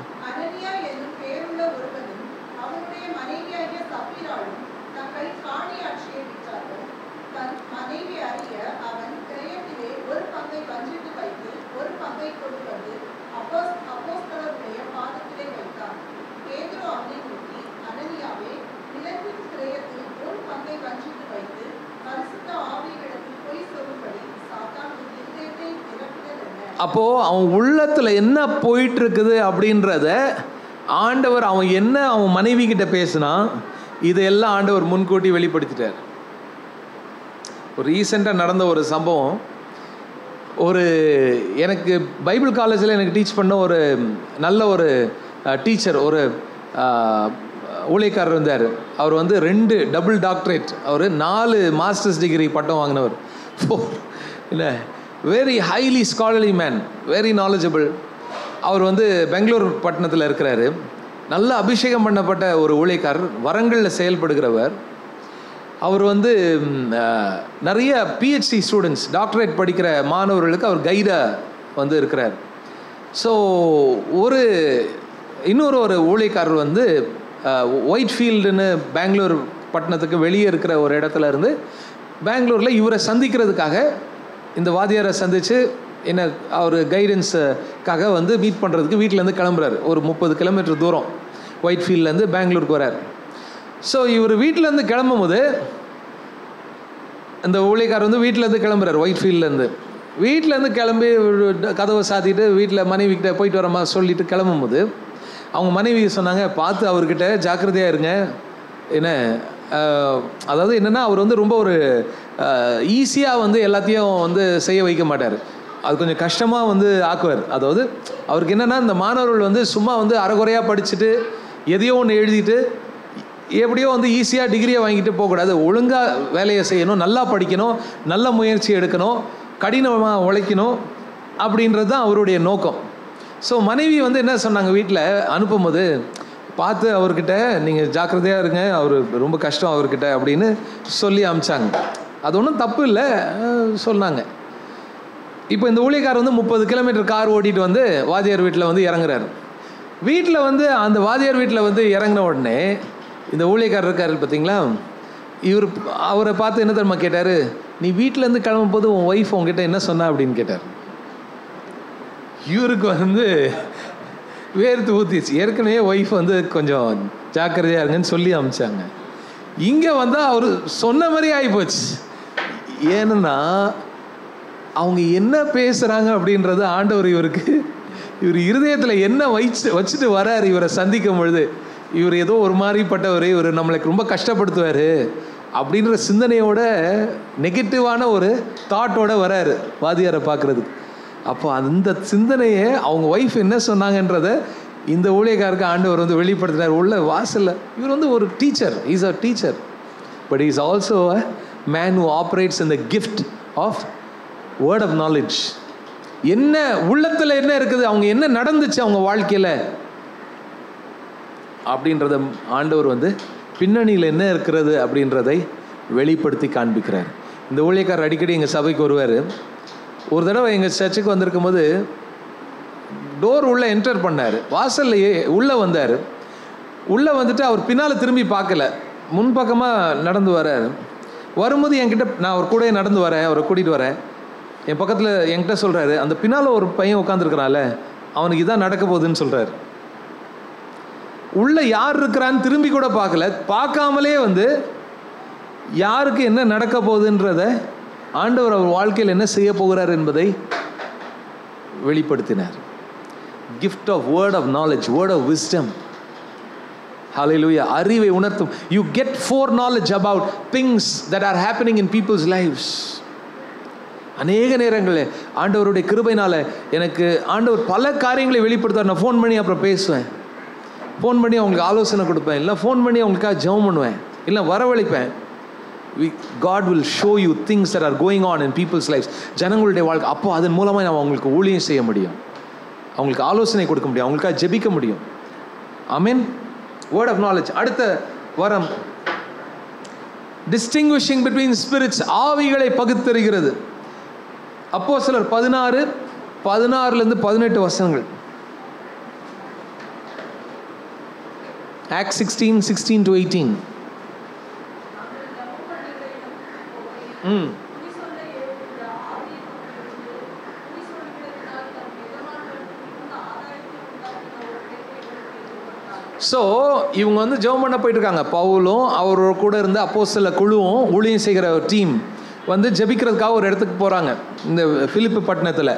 அப்போது அவன் உள்ளத்தில் என்ன போயிட்டு இருக்குது அப்படின்றத ஆண்டவர் அவன் என்ன அவன் மனைவி கிட்ட பேசினான் இதையெல்லாம் ஆண்டவர் முன்கூட்டி வெளிப்படுத்திட்டார். ஒரு ரீசெண்டாக நடந்த ஒரு சம்பவம். ஒரு எனக்கு பைபிள் காலேஜில் எனக்கு டீச் பண்ண ஒரு நல்ல ஒரு டீச்சர் ஒரு ஊழியக்காரர் இருந்தார். அவர் வந்து ரெண்டு டபுள் டாக்டரேட். அவர் நாலு மாஸ்டர்ஸ் டிகிரி பட்டம் வாங்கினவர். [laughs] ஃபோர் இல்லை very highly scholarly man very knowledgeable அவர் வந்து பெங்களூர் பட்டணத்தில் இருக்கிறாரு. நல்ல அபிஷேகம் பண்ணப்பட்ட ஒரு ஊழியக்காரர் வரங்களில் செயல்படுகிறவர். அவர் வந்து நிறைய பிஹெச்டி ஸ்டூடெண்ட்ஸ் டாக்டரேட் படிக்கிற மாணவர்களுக்கு அவர் கைடாக வந்து இருக்கிறார். ஸோ ஒரு இன்னொரு ஒரு ஊழியக்காரர் வந்து ஒயிட் ஃபீல்டுன்னு பெங்களூர் பட்டணத்துக்கு வெளியே இருக்கிற ஒரு இடத்துல இருந்து பெங்களூரில் இவரை சந்திக்கிறதுக்காக இந்த வாத்தியாரை சந்தித்து என்ன அவர் கைடன்ஸுக்காக வந்து மீட் பண்ணுறதுக்கு வீட்டிலேருந்து கிளம்புறாரு. ஒரு முப்பது கிலோமீட்டர் தூரம். ஒயிட் ஃபீல்ட்லேருந்து பெங்களூருக்கு வரார் ஸோ இவர் வீட்டிலேருந்து கிளம்பும் போது இந்த ஊழியக்கார் வந்து வீட்டிலேருந்து கிளம்புறாரு ஒயிட் ஃபீல்ட்லேருந்து வீட்டிலேருந்து கிளம்பி கதவை சாத்திட்டு வீட்டில் மனைவி கிட்ட போயிட்டு வரமா சொல்லிட்டு கிளம்பும்போது அவங்க மனைவி சொன்னாங்க பார்த்து அவர்கிட்ட ஜாக்கிரதையாக இருங்க. என்ன அதாவது என்னென்னா அவர் வந்து ரொம்ப ஒரு ஈஸியாக வந்து எல்லாத்தையும் வந்து செய்ய வைக்க மாட்டார். அது கொஞ்சம் கஷ்டமாக வந்து ஆக்குவார். அதாவது அவருக்கு என்னென்னா இந்த மாணவர்கள் வந்து சும்மா வந்து அறகுறையாக படிச்சுட்டு எதையோ ஒன்று எழுதிட்டு எப்படியோ வந்து ஈஸியாக டிகிரியை வாங்கிட்டு போகக்கூடாது. ஒழுங்காக வேலையை செய்யணும் நல்லா படிக்கணும் நல்ல முயற்சி எடுக்கணும் கடினமாக உழைக்கணும் அப்படின்றது தான் அவருடைய நோக்கம். ஸோ மனைவி வந்து என்ன சொன்னாங்க வீட்டில் அனுப்பும்போது பார்த்து அவர்கிட்ட நீங்கள் ஜாக்கிரதையாக இருங்க அவர் ரொம்ப கஷ்டம் அவர்கிட்ட அப்படின்னு சொல்லி அமிச்சாங்க. அது ஒன்றும் தப்பு இல்லை சொன்னாங்க. இப்போ இந்த ஊழியக்காரர் வந்து முப்பது கிலோமீட்டர் கார் ஓட்டிட்டு வந்து வாதியார் வீட்டில் வந்து இறங்குறாரு. வீட்டில் வந்து அந்த வாதியார் வீட்டில் வந்து இறங்கின உடனே இந்த ஊழியக்காரர் இருக்கார் பார்த்தீங்களா இவர் அவரை பார்த்து என்ன தெரியுமா கேட்டார்? நீ வீட்டிலேருந்து கிளம்பும் போது உன் ஒய்ஃப் உங்ககிட்ட என்ன சொன்னா? அப்படின்னு கேட்டார். இவருக்கு வந்து வேர்த்து ஊற்றிச்சு ஏற்கனவே ஒய்ஃப் வந்து கொஞ்சம் ஜாக்கிரதையாக இருங்கன்னு சொல்லி அமிச்சாங்க. இங்கே வந்தால் அவர் சொன்ன மாதிரி ஆகிப்போச்சு ஏன்னா அவங்க என்ன பேசுகிறாங்க அப்படின்றது ஆண்டவர் இவருக்கு இவர் இருதயத்தில் என்ன வச்சு வச்சுட்டு வரார் இவரை சந்திக்கும் பொழுது. இவர் ஏதோ ஒரு மாதிரிப்பட்டவர் இவர் நம்மளுக்கு ரொம்ப கஷ்டப்படுத்துவார் அப்படின்ற சிந்தனையோட நெகட்டிவான ஒரு தாட்டோட வராரு வாதியாரை பார்க்குறதுக்கு. அப்போ அந்த சிந்தனையை அவங்க ஒய்ஃப் என்ன சொன்னாங்கன்றதை இந்த ஊழியக்காருக்கு ஆண்டவர் வந்து வெளிப்படுத்தினார். உள்ள வாசல்ல. இவர் வந்து ஒரு teacher is a teacher but is also a man who operates in the gift of word of knowledge என்ன உள்ளத்தில் என்ன இருக்குது? அவங்க என்ன நடந்துச்சு அவங்க வாழ்க்கையில்? அப்படின்றத ஆண்டவர் வந்து பின்னணியில் என்ன இருக்கிறது அப்படின்றதை வெளிப்படுத்தி காண்பிக்கிறார். இந்த ஊழியக்காரர் அடிக்கடி எங்கள் சபைக்கு வருவார். ஒரு தடவை எங்கள் சர்ச்சுக்கு வந்திருக்கும் போது டோர் உள்ளே என்டர் பண்ணார். வாசல்லையே உள்ளே வந்தார். உள்ளே வந்துட்டு அவர் பின்னால் திரும்பி பார்க்கல. முன்பக்கமாக நடந்து வரார். வரும்போது என்கிட்ட நான் அவர் கூட நடந்து வரேன் அவரை கூட்டிகிட்டு வரேன். என் பக்கத்தில் என்கிட்ட சொல்கிறாரு அந்த பின்னால் ஒரு பையன் உட்காந்துருக்கிறான்ல அவனுக்கு இதான் நடக்க போகுதுன்னு சொல்கிறாரு உள்ளே யார் இருக்கிறான்னு திரும்பி கூட பார்க்கல. பார்க்காமலே வந்து யாருக்கு என்ன நடக்க போகுதுன்றத ஆண்டவர் அவர் வாழ்க்கையில் என்ன செய்ய போகிறார் என்பதை வெளிப்படுத்தினார். Gift of word of knowledge word of wisdom hallelujah அறிவை உணர்த்தும். You get foreknowledge about things that are happening in people's lifes அநேக நேரங்களில் ஆண்டவருடைய கிருபைனால எனக்கு ஆண்டவர் பல காரியங்களை வெளிப்படுத்தார் நான் ஃபோன் பண்ணி அப்புறம் பேசுவேன். ஃபோன் பண்ணி அவங்களுக்கு ஆலோசனை கொடுப்பேன். இல்லை ஃபோன் பண்ணி அவங்களுக்காக ஜெபம் பண்ணுவேன். இல்லை வரவழைப்பேன். We God will show you things that are going on in people's life ஜனங்களுடைய வாழ்க்கை அப்போ அதன் மூலமாக நம்ம அவங்களுக்கு ஊழியம் செய்ய முடியும். அவங்களுக்கு ஆலோசனை கொடுக்க முடியும். அவங்களுக்காக ஜெபிக்க முடியும். I mean word of knowledge அடுத்த வரம். டிஸ்டிங்விஷிங் பிட்வீன் ஸ்பிரிட்ஸ் ஆவிகளை பகுத்தறிகிறது. அப்போ சிலர் பதினாறு பதினாறுலேருந்து பதினெட்டு வருஷங்கள் Act sixteen sixteen to eighteen hmm. So இவங்க வந்து ஜெபம் பண்ண போயிட்டு இருக்காங்க பவுலும் அவர் கூட இருந்த அப்போ சில குழுவும் ஊழியம் செய்கிற டீம் வந்து ஜெபிக்கிறதுக்காக ஒரு இடத்துக்கு போகிறாங்க இந்த பிலிப்பு பட்டணத்தில்.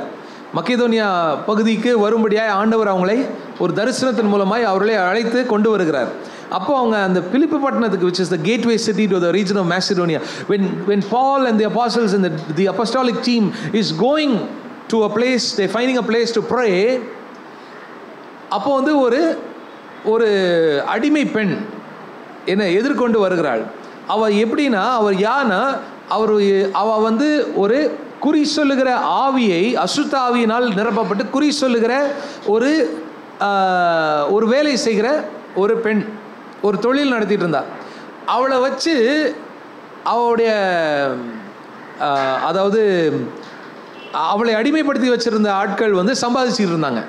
மக்கேதோனியா பகுதிக்கு வரும்படியாக ஆண்டவர் அவங்களை ஒரு தரிசனத்தின் மூலமாய் அவர்களை அழைத்து கொண்டு வருகிறார். அப்போ அவங்க அந்த பிலிப்பு பட்டணத்துக்கு which is the gateway city to the region of Macedonia when when Paul and the apostles and the apostolic team is going to a place they ஃபைனிங் a place to pray அப்போ வந்து ஒரு ஒரு அடிமை பெண் என்னை எதிர்கொண்டு வருகிறாள். அவள் எப்படின்னா அவர் யானா அவர் அவ வந்து ஒரு குறி சொல்லுகிற ஆவியை அசுத்த ஆவியினால் நிரப்பப்பட்டு குறி சொல்லுகிற ஒரு ஒரு வேலை செய்கிற ஒரு பெண். ஒரு தொழில் நடத்திட்டு இருந்தா அவளை வச்சு அவளுடைய அதாவது அவளை அடிமைப்படுத்தி வச்சிருந்த ஆட்கள் வந்து சம்பாதிச்சுட்டு இருந்தாங்க.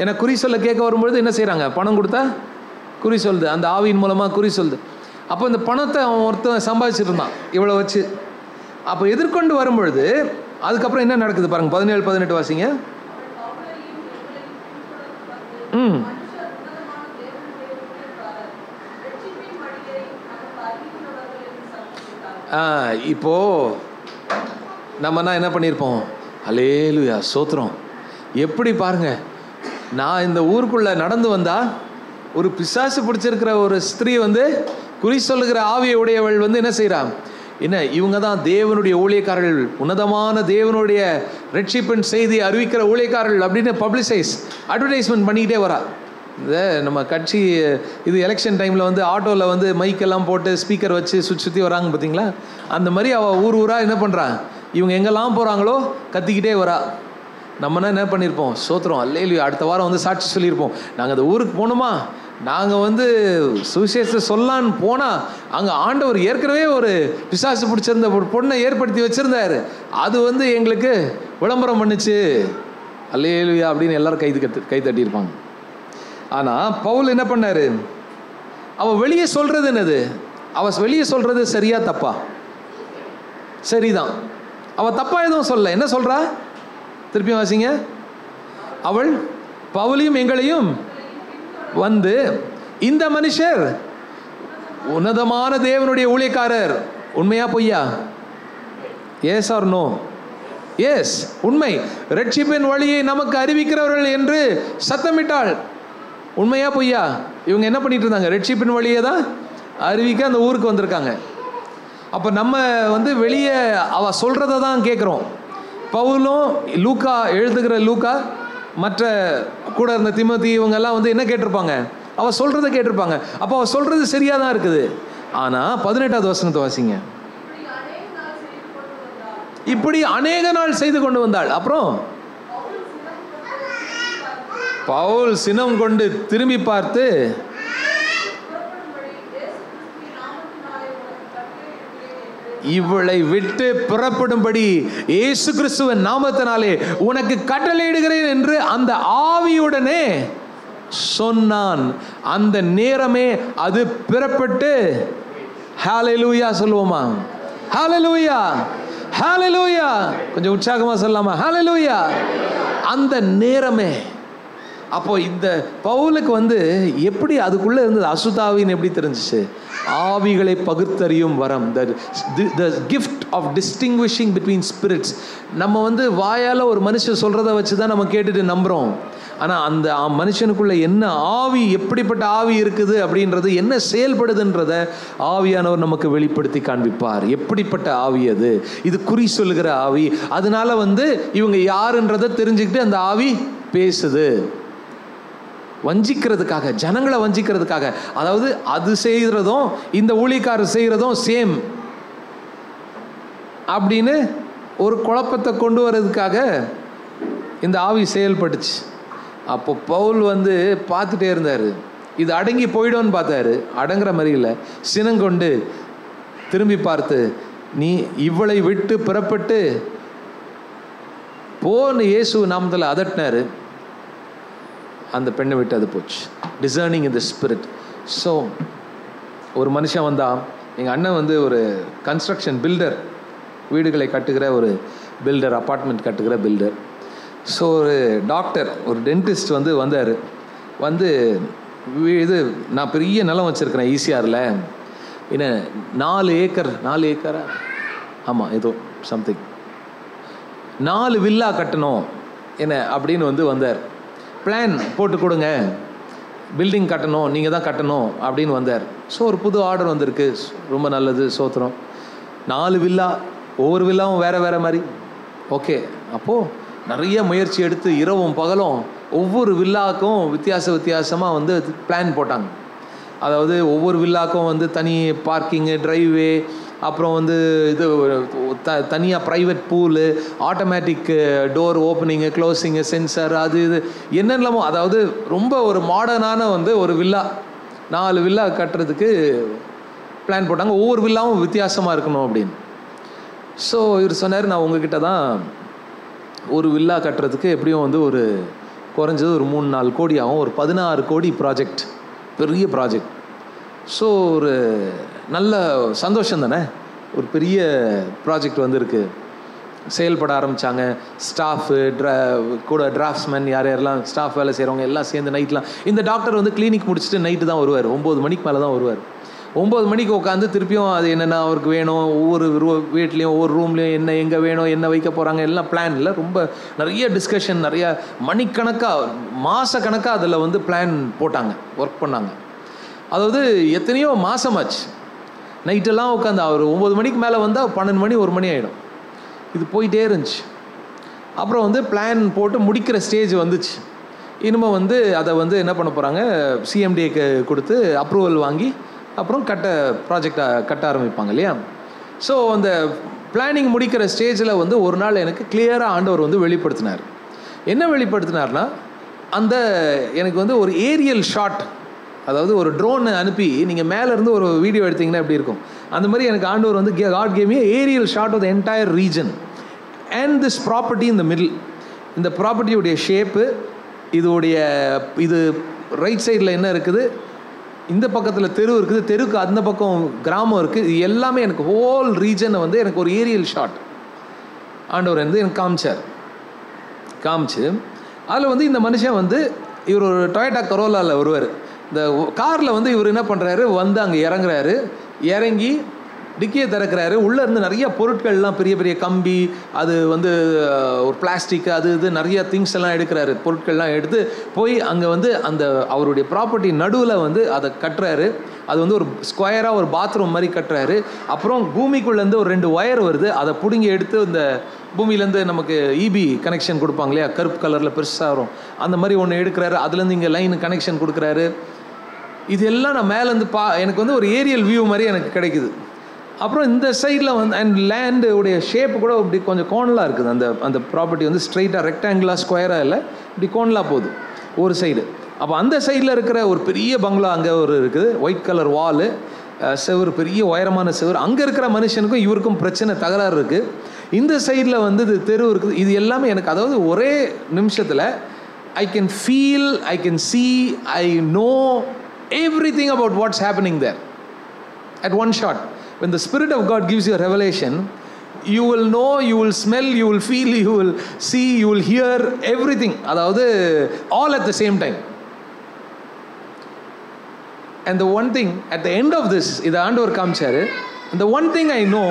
ஏன்னா குறி சொல்ல கேட்க வரும்பொழுது என்ன செய்கிறாங்க பணம் கொடுத்தா குறி சொல்லுது. அந்த ஆவியின் மூலமாக குறி சொல்லுது. அப்போ இந்த பணத்தை அவன் ஒருத்தன் சம்பாதிச்சிட்டு இருந்தான் இவ்வளோ வச்சு. அப்போ எதிர்கொண்டு வரும்பொழுது அதுக்கப்புறம் என்ன நடக்குது பாருங்க பதினேழு பதினெட்டு வாசிங்க. ம். இப்போது இப்போ நம்மனா என்ன பண்ணியிருப்போம் அலேலுயா சோத்திரம். எப்படி பாருங்க நான் இந்த ஊருக்குள்ளே நடந்து வந்தால் ஒரு பிசாசு பிடிச்சிருக்கிற ஒரு ஸ்திரீ வந்து குறி சொல்லுகிற ஆவிய உடையவள் வந்து என்ன செய்றா? என்ன இவங்க தான் தேவனுடைய ஊழியக்காரர்கள் உன்னதமான தேவனுடைய ரட்சிப்பின் செய்தி அறிவிக்கிற ஊழியக்காரர்கள் அப்படின்னு பப்ளிசைஸ் அட்வர்டைஸ்மெண்ட் பண்ணிக்கிட்டே வரா. இந்த நம்ம கட்சி இது எலெக்ஷன் டைமில் வந்து ஆட்டோவில் வந்து மைக்கெல்லாம் போட்டு ஸ்பீக்கர் வச்சு சுற்றி சுற்றி வராங்க பார்த்தீங்களா? அந்த மாதிரி அவள் ஊர் ஊராக என்ன பண்ணுறான் இவங்க எங்கெல்லாம் போகிறாங்களோ கத்திக்கிட்டே வரா. நம்மனா என்ன பண்ணியிருப்போம் சோத்திரம் அல்லையிலையோ அடுத்த வாரம் வந்து சாட்சி சொல்லியிருப்போம். நாங்கள் அந்த ஊருக்கு போகணுமா? நாங்கள் வந்து சுவிசேஷத்தை சொல்லான்னு போனால் அங்கே ஆண்டவர் ஏற்கனவே ஒரு பிசாசு பிடிச்சிருந்த ஒரு பொண்ணை ஏற்படுத்தி வச்சுருந்தாரு. அது வந்து எங்களுக்கு விளம்பரம் பண்ணுச்சு. அல்லேலுயா அப்படின்னு எல்லோரும் கைது கத்து கை தட்டியிருப்பாங்க. ஆனால் பவுல் என்ன பண்ணாரு? அவ வெளியே சொல்றது என்னது? அவ வெளியே சொல்றது சரியா தப்பா? சரிதான். அவ தப்பா எதுவும் சொல்ல. என்ன சொல்றா? திருப்பியும் வாசிங்க. அவள் பவுலையும் எங்களையும் வந்து இந்த மனுஷர் உன்னதமான தேவனுடைய ஊழியக்காரர். உண்மையா பொய்யா? எஸ் ஆர் நோ எஸ் உண்மை. ரட்சிப்பின் வழியை நமக்கு அறிவிக்கிறவர்கள் என்று சத்தமிட்டாள். உண்மையா பொய்யா? இவங்க என்ன பண்ணிட்டு இருந்தாங்க? ரட்சிப்பின் வழியே தான் அறிவிக்க அந்த ஊருக்கு வந்திருக்காங்க. அப்போ நம்ம வந்து வெளியே அவ சொல்கிறத தான் கேட்குறோம் பவுலும் லூக்கா எழுதுகிற லூக்கா மற்ற கூட இருந்த திமதி இவங்கெல்லாம் வந்து என்ன கேட்டிருப்பாங்க? அவ சொல்கிறத கேட்டிருப்பாங்க. அப்போ அவள் சொல்கிறது சரியாக தான் இருக்குது. ஆனால் பதினெட்டாவது வசனத்தை வாசிங்க. இப்படி அநேக நாள் செய்து கொண்டு வந்தாள். அப்புறம்? பவுல் சினம் கொண்டு திரும்பி பார்த்து, இவளை விட்டு புறப்படும்படி இயேசு கிறிஸ்துவின் நாமத்தினாலே உனக்கு கட்டளையிடுகிறேன் என்று அந்த ஆவியுடனே சொன்னான். அந்த நேரமே அது பிறப்பட்டு லூயா சொல்லுவோமா? ஹalleluya லூயா கொஞ்சம் உற்சாகமா சொல்லலாமா? லூயா அந்த நேரமே அப்போ இந்த பவுலுக்கு வந்து எப்படி அதுக்குள்ளே இருந்தது? அசுதாவின்னு எப்படி தெரிஞ்சிச்சு? ஆவிகளை பகுத்தறியும் வரம். The the gift of distinguishing between spirits நம்ம வந்து வாயால் ஒரு மனுஷன் சொல்கிறத வச்சு தான் நம்ம கேட்டுட்டு நம்புகிறோம் ஆனால் அந்த ஆ- மனுஷனுக்குள்ள என்ன ஆவி எப்படிப்பட்ட ஆவி இருக்குது அப்படின்றது என்ன செயல்படுதுன்றத ஆவியானவர் நமக்கு வெளிப்படுத்தி காண்பிப்பார். எப்படிப்பட்ட ஆவி அது? இது குறி சொல்லுகிற ஆவி. அதனால வந்து இவங்க யாருன்றதை தெரிஞ்சுக்கிட்டு அந்த ஆவி பேசுது. வஞ்சிக்கிறதுக்காக ஜனங்களை வஞ்சிக்கிறதுக்காக அதாவது அது செய்கிறதும் இந்த ஊழிக்காரர் செய்கிறதும் சேம் அப்படின்னு ஒரு குழப்பத்தை கொண்டு வர்றதுக்காக இந்த ஆவி செயல்பட்டுச்சு. அப்போ பவுல் வந்து பார்த்துட்டே இருந்தார். இது அடங்கி போயிடும்னு பார்த்தாரு. அடங்குற மாதிரி இல்லை. சினங்கொண்டு திரும்பி பார்த்து நீ இவளை விட்டு புறப்பட்டு போன்னு இயேசு நாமத்தில் அதட்டினாரு. அந்த பெண்ணை விட்டு அது போச்சு. Discerning in the spirit so ஒரு மனுஷன் வந்தால் எங்கள் அண்ணன் வந்து ஒரு கன்ஸ்ட்ரக்ஷன் பில்டர் வீடுகளை கட்டுகிற ஒரு பில்டர் அப்பார்ட்மெண்ட் கட்டுகிற பில்டர் ஸோ ஒரு டாக்டர் ஒரு டென்டிஸ்ட் வந்து வந்தார். வந்து இது நான் பெரிய நிலம் வச்சுருக்கிறேன் ஈசிஆரில். என்ன நாலு ஏக்கர் நாலு ஏக்கரா? ஆமாம் ஏதோ சம்திங் நாலு வில்லா கட்டணும். என்ன அப்படின்னு வந்து வந்தார். பிளான் போட்டு கொடுங்க. பில்டிங் கட்டணும் நீங்கள் தான் கட்டணும் அப்படின்னு வந்தார். ஸோ ஒரு புது ஆர்டர் வந்திருக்கு. ரொம்ப நல்லது சோத்திரம். நாலு வில்லா ஒவ்வொரு வில்லாவும் வேறு வேறு மாதிரி. ஓகே அப்போது நிறைய முயற்சி எடுத்து இரவும் பகலும் ஒவ்வொரு வில்லாக்கும் வித்தியாச வித்தியாசமாக வந்து பிளான் போட்டாங்க. அதாவது ஒவ்வொரு வில்லாக்கும் வந்து தனி பார்க்கிங்கு ட்ரைவே அப்புறம் வந்து இது த தனியாக private pool automatic door opening closing sensor அது இது. என்னென்னமோ அதாவது ரொம்ப ஒரு மாடர்னான வந்து ஒரு வில்லா நாலு வில்லா கட்டுறதுக்கு பிளான் போட்டாங்க. ஒவ்வொரு வில்லாவும் வித்தியாசமாக இருக்கணும் அப்படின்னு. ஸோ இவர் சொன்னார் நான் உங்ககிட்ட தான் ஒரு வில்லா கட்டுறதுக்கு எப்படியும் வந்து ஒரு குறைஞ்சது ஒரு மூணு நாலு கோடி ஆகும் ஒரு பதினாறு கோடி ப்ராஜெக்ட் பெரிய ப்ராஜெக்ட் ஸோ ஒரு நல்ல சந்தோஷம் தானே? ஒரு பெரிய ப்ராஜெக்ட் வந்திருக்கு. செயல்பட ஆரம்பித்தாங்க ஸ்டாஃபு ட்ரா கூட டிராஃப்ட்ஸ்மேன் யார் யாரெல்லாம் ஸ்டாஃப் வேலை செய்கிறவங்க எல்லாம் சேர்ந்து நைட்லாம் இந்த டாக்டர் வந்து கிளினிக் முடிச்சுட்டு நைட்டு தான் வருவார். ஒம்பது மணிக்கு மேலே தான் வருவார். ஒம்பது மணிக்கு உட்காந்து திருப்பியும் அது என்னென்ன அவருக்கு வேணும் ஒவ்வொரு வீட்லேயும் ஒவ்வொரு ரூம்லேயும் என்ன எங்கே வேணும் என்ன வைக்க போகிறாங்க எல்லாம் பிளானில் ரொம்ப நிறைய டிஸ்கஷன் நிறைய மணிக்கணக்காக மாதக்கணக்காக அதில் வந்து பிளான் போட்டாங்க ஒர்க் பண்ணாங்க. அதாவது எத்தனையோ மாதமாச்சு நைட்டெல்லாம் உட்காந்து அவர் ஒம்பது மணிக்கு மேலே வந்தால் பன்னெண்டு மணி ஒரு மணி ஆகிடும் இது போயிட்டே இருந்துச்சு. அப்புறம் வந்து பிளான் போட்டு முடிக்கிற ஸ்டேஜ் வந்துச்சு. இனிமே வந்து அதை வந்து என்ன பண்ண போகிறாங்க சிஎம்டிஏக்கு கொடுத்து அப்ரூவல் வாங்கி அப்புறம் கட்ட ப்ராஜெக்டை கட்ட ஆரம்பிப்பாங்க இல்லையா? ஸோ அந்த பிளானிங் முடிக்கிற ஸ்டேஜில் வந்து ஒரு நாள் எனக்கு கிளியராக ஆண்டவர் வந்து வெளிப்படுத்தினார். என்ன வெளிப்படுத்தினார்னா அந்த எனக்கு வந்து ஒரு ஏரியல் ஷாட் அதாவது ஒரு ட்ரோன் அனுப்பி நீங்கள் மேலேருந்து ஒரு வீடியோ எடுத்தீங்கன்னா எப்படி இருக்கும்? அந்த மாதிரி எனக்கு ஆண்டவர் வந்து God came aerial shot of the entire region and this property இந்த மிடில் இந்த ப்ராப்பர்ட்டியுடைய ஷேப்பு இதோடைய இது ரைட் சைடில் என்ன இருக்குது? இந்த பக்கத்தில் தெரு இருக்குது. தெருக்கு அந்த பக்கம் கிராமம் இருக்குது இது எல்லாமே எனக்கு ஹோல் ரீஜனை வந்து எனக்கு ஒரு ஏரியல் ஷாட் ஆண்டவர் வந்து எனக்கு காமிச்சார். காமிச்சு அதில் வந்து இந்த மனுஷன் வந்து இவர் ஒரு டொயட்டா கரோலாவில் வருவார். இந்த காரில் வந்து இவர் என்ன பண்ணுறாரு வந்து அங்கே இறங்குறாரு. இறங்கி டிக்கியை திறக்கிறாரு. உள்ளே இருந்து நிறைய பொருட்கள்லாம் பெரிய பெரிய கம்பி அது வந்து ஒரு பிளாஸ்டிக் அது இது நிறைய திங்ஸ் எல்லாம் எடுக்கிறாரு. பொருட்கள்லாம் எடுத்து போய் அங்கே வந்து அந்த அவருடைய ப்ராப்பர்ட்டி நடுவில் வந்து அதை கட்டுறாரு. அது வந்து ஒரு ஸ்கொயராக ஒரு பாத்ரூம் மாதிரி கட்டுறாரு. அப்புறம் பூமிக்குள்ளேருந்து ஒரு ரெண்டு ஒயர் வருது. அதை பிடுங்கி எடுத்து இந்த பூமியிலேருந்து நமக்கு இபி கனெக்ஷன் கொடுப்பாங்க இல்லையா? கருப்பு கலரில் பெருசாக வரும். அந்த மாதிரி ஒன்று எடுக்கிறாரு. அதுலேருந்து இங்கே லைன் கனெக்ஷன் கொடுக்குறாரு. இது எல்லாம் நான் மேலேருந்து பா எனக்கு வந்து ஒரு ஏரியல் வியூ மாதிரி எனக்கு கிடைக்குது. அப்புறம் இந்த சைடில் வந்து அண்ட் லேண்டு உடைய ஷேப்பு கூட இப்படி கொஞ்சம் கோணலாக இருக்குது. அந்த அந்த ப்ராப்பர்ட்டி வந்து ஸ்ட்ரைட்டாக ரெக்டாங்குலாக ஸ்கொயராக இல்லை. இப்படி கோணலாக போகுது ஒரு சைடு அப்போ அந்த சைடில் இருக்கிற ஒரு பெரிய பங்களா அங்கே ஒரு இருக்குது. ஒயிட் கலர் வாலு செவுரு பெரிய உயரமான செவுரு அங்கே இருக்கிற மனுஷனுக்கும் இவருக்கும் பிரச்சனை தகராறு இருக்குது இந்த சைடில் வந்து இது தெரு இருக்குது. இது எல்லாமே எனக்கு அதாவது ஒரே நிமிஷத்தில் I can feel I can see I know Everything about what's happening there at one shot. When the Spirit of God gives you a revelation, you will know, you will smell, you will feel, you [laughs] will see, you will hear everything. அதாவது all at the same time. And the one thing, at the end of this, இது ஆண்டவர் காமிச்சாரு and the one thing I know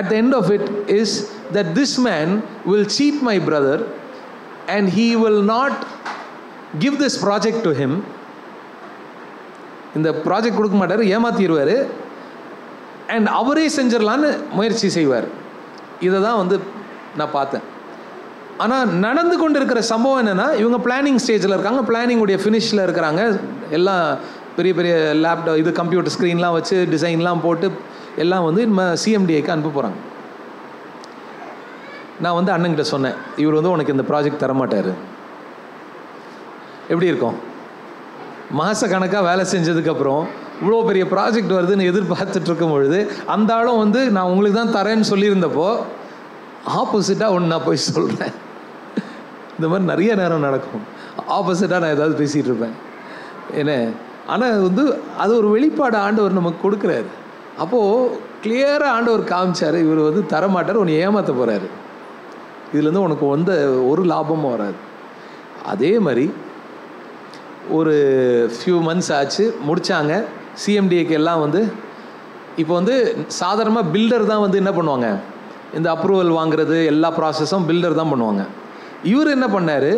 at the end of it is that this man will cheat my brother and he will not give this project to him இந்த ப்ராஜெக்ட் கொடுக்க மாட்டார் ஏமாத்திடுவார் அண்ட் அவரே செஞ்சிடலான்னு முயற்சி செய்வார். இதை தான் வந்து நான் பார்த்தேன். ஆனால் நடந்து கொண்டு இருக்கிற சம்பவம் என்னென்னா இவங்க பிளானிங் ஸ்டேஜில் இருக்காங்க. பிளானிங்குடைய ஃபினிஷில் இருக்கிறாங்க. எல்லாம் பெரிய பெரிய லேப்டாப் இது கம்ப்யூட்டர் ஸ்க்ரீன்லாம் வச்சு டிசைன்லாம் போட்டு எல்லாம் வந்து நம்ம சிஎம்டிஐக்கு அனுப்ப போகிறாங்க நான் வந்து அண்ணன்கிட்ட சொன்னேன் இவர் வந்து உனக்கு இந்த ப்ராஜெக்ட் தரமாட்டார். எப்படி இருக்கும்? மாத கணக்காக வேலை செஞ்சதுக்கப்புறம் இவ்வளோ பெரிய ப்ராஜெக்ட் வருதுன்னு எதிர்பார்த்துட்டு இருக்கும் பொழுது அந்த ஆளும் வந்து நான் உங்களுக்கு தான் தரேன்னு சொல்லியிருந்தப்போ ஆப்போசிட்டாக ஒன்று நான் போய் சொல்கிறேன் இந்த மாதிரி நிறைய நேரம் நடக்கும். ஆப்போசிட்டாக நான் ஏதாவது பேசிகிட்டு இருப்பேன். என்ன? ஆனால் வந்து அது ஒரு வெளிப்பாடு ஆண்டவர் நமக்கு கொடுக்குறாரு. அப்போது கிளியராக ஆண்டவர் காமிச்சார் இவர் வந்து தரமாட்டார் உன்னை ஏமாற்ற போகிறாரு இதுலேருந்து உனக்கு வந்த ஒரு லாபமும் வராது. அதே மாதிரி ஒரு ஃபியூ மந்த்ஸ் ஆச்சு முடித்தாங்க சிஎம்டிஏக்கு எல்லாம் வந்து இப்போ வந்து சாதாரணமாக பில்டர் தான் வந்து என்ன பண்ணுவாங்க? இந்த அப்ரூவல் வாங்குறது எல்லா ப்ராசஸும் பில்டர் தான் பண்ணுவாங்க. இவர் என்ன பண்ணார்?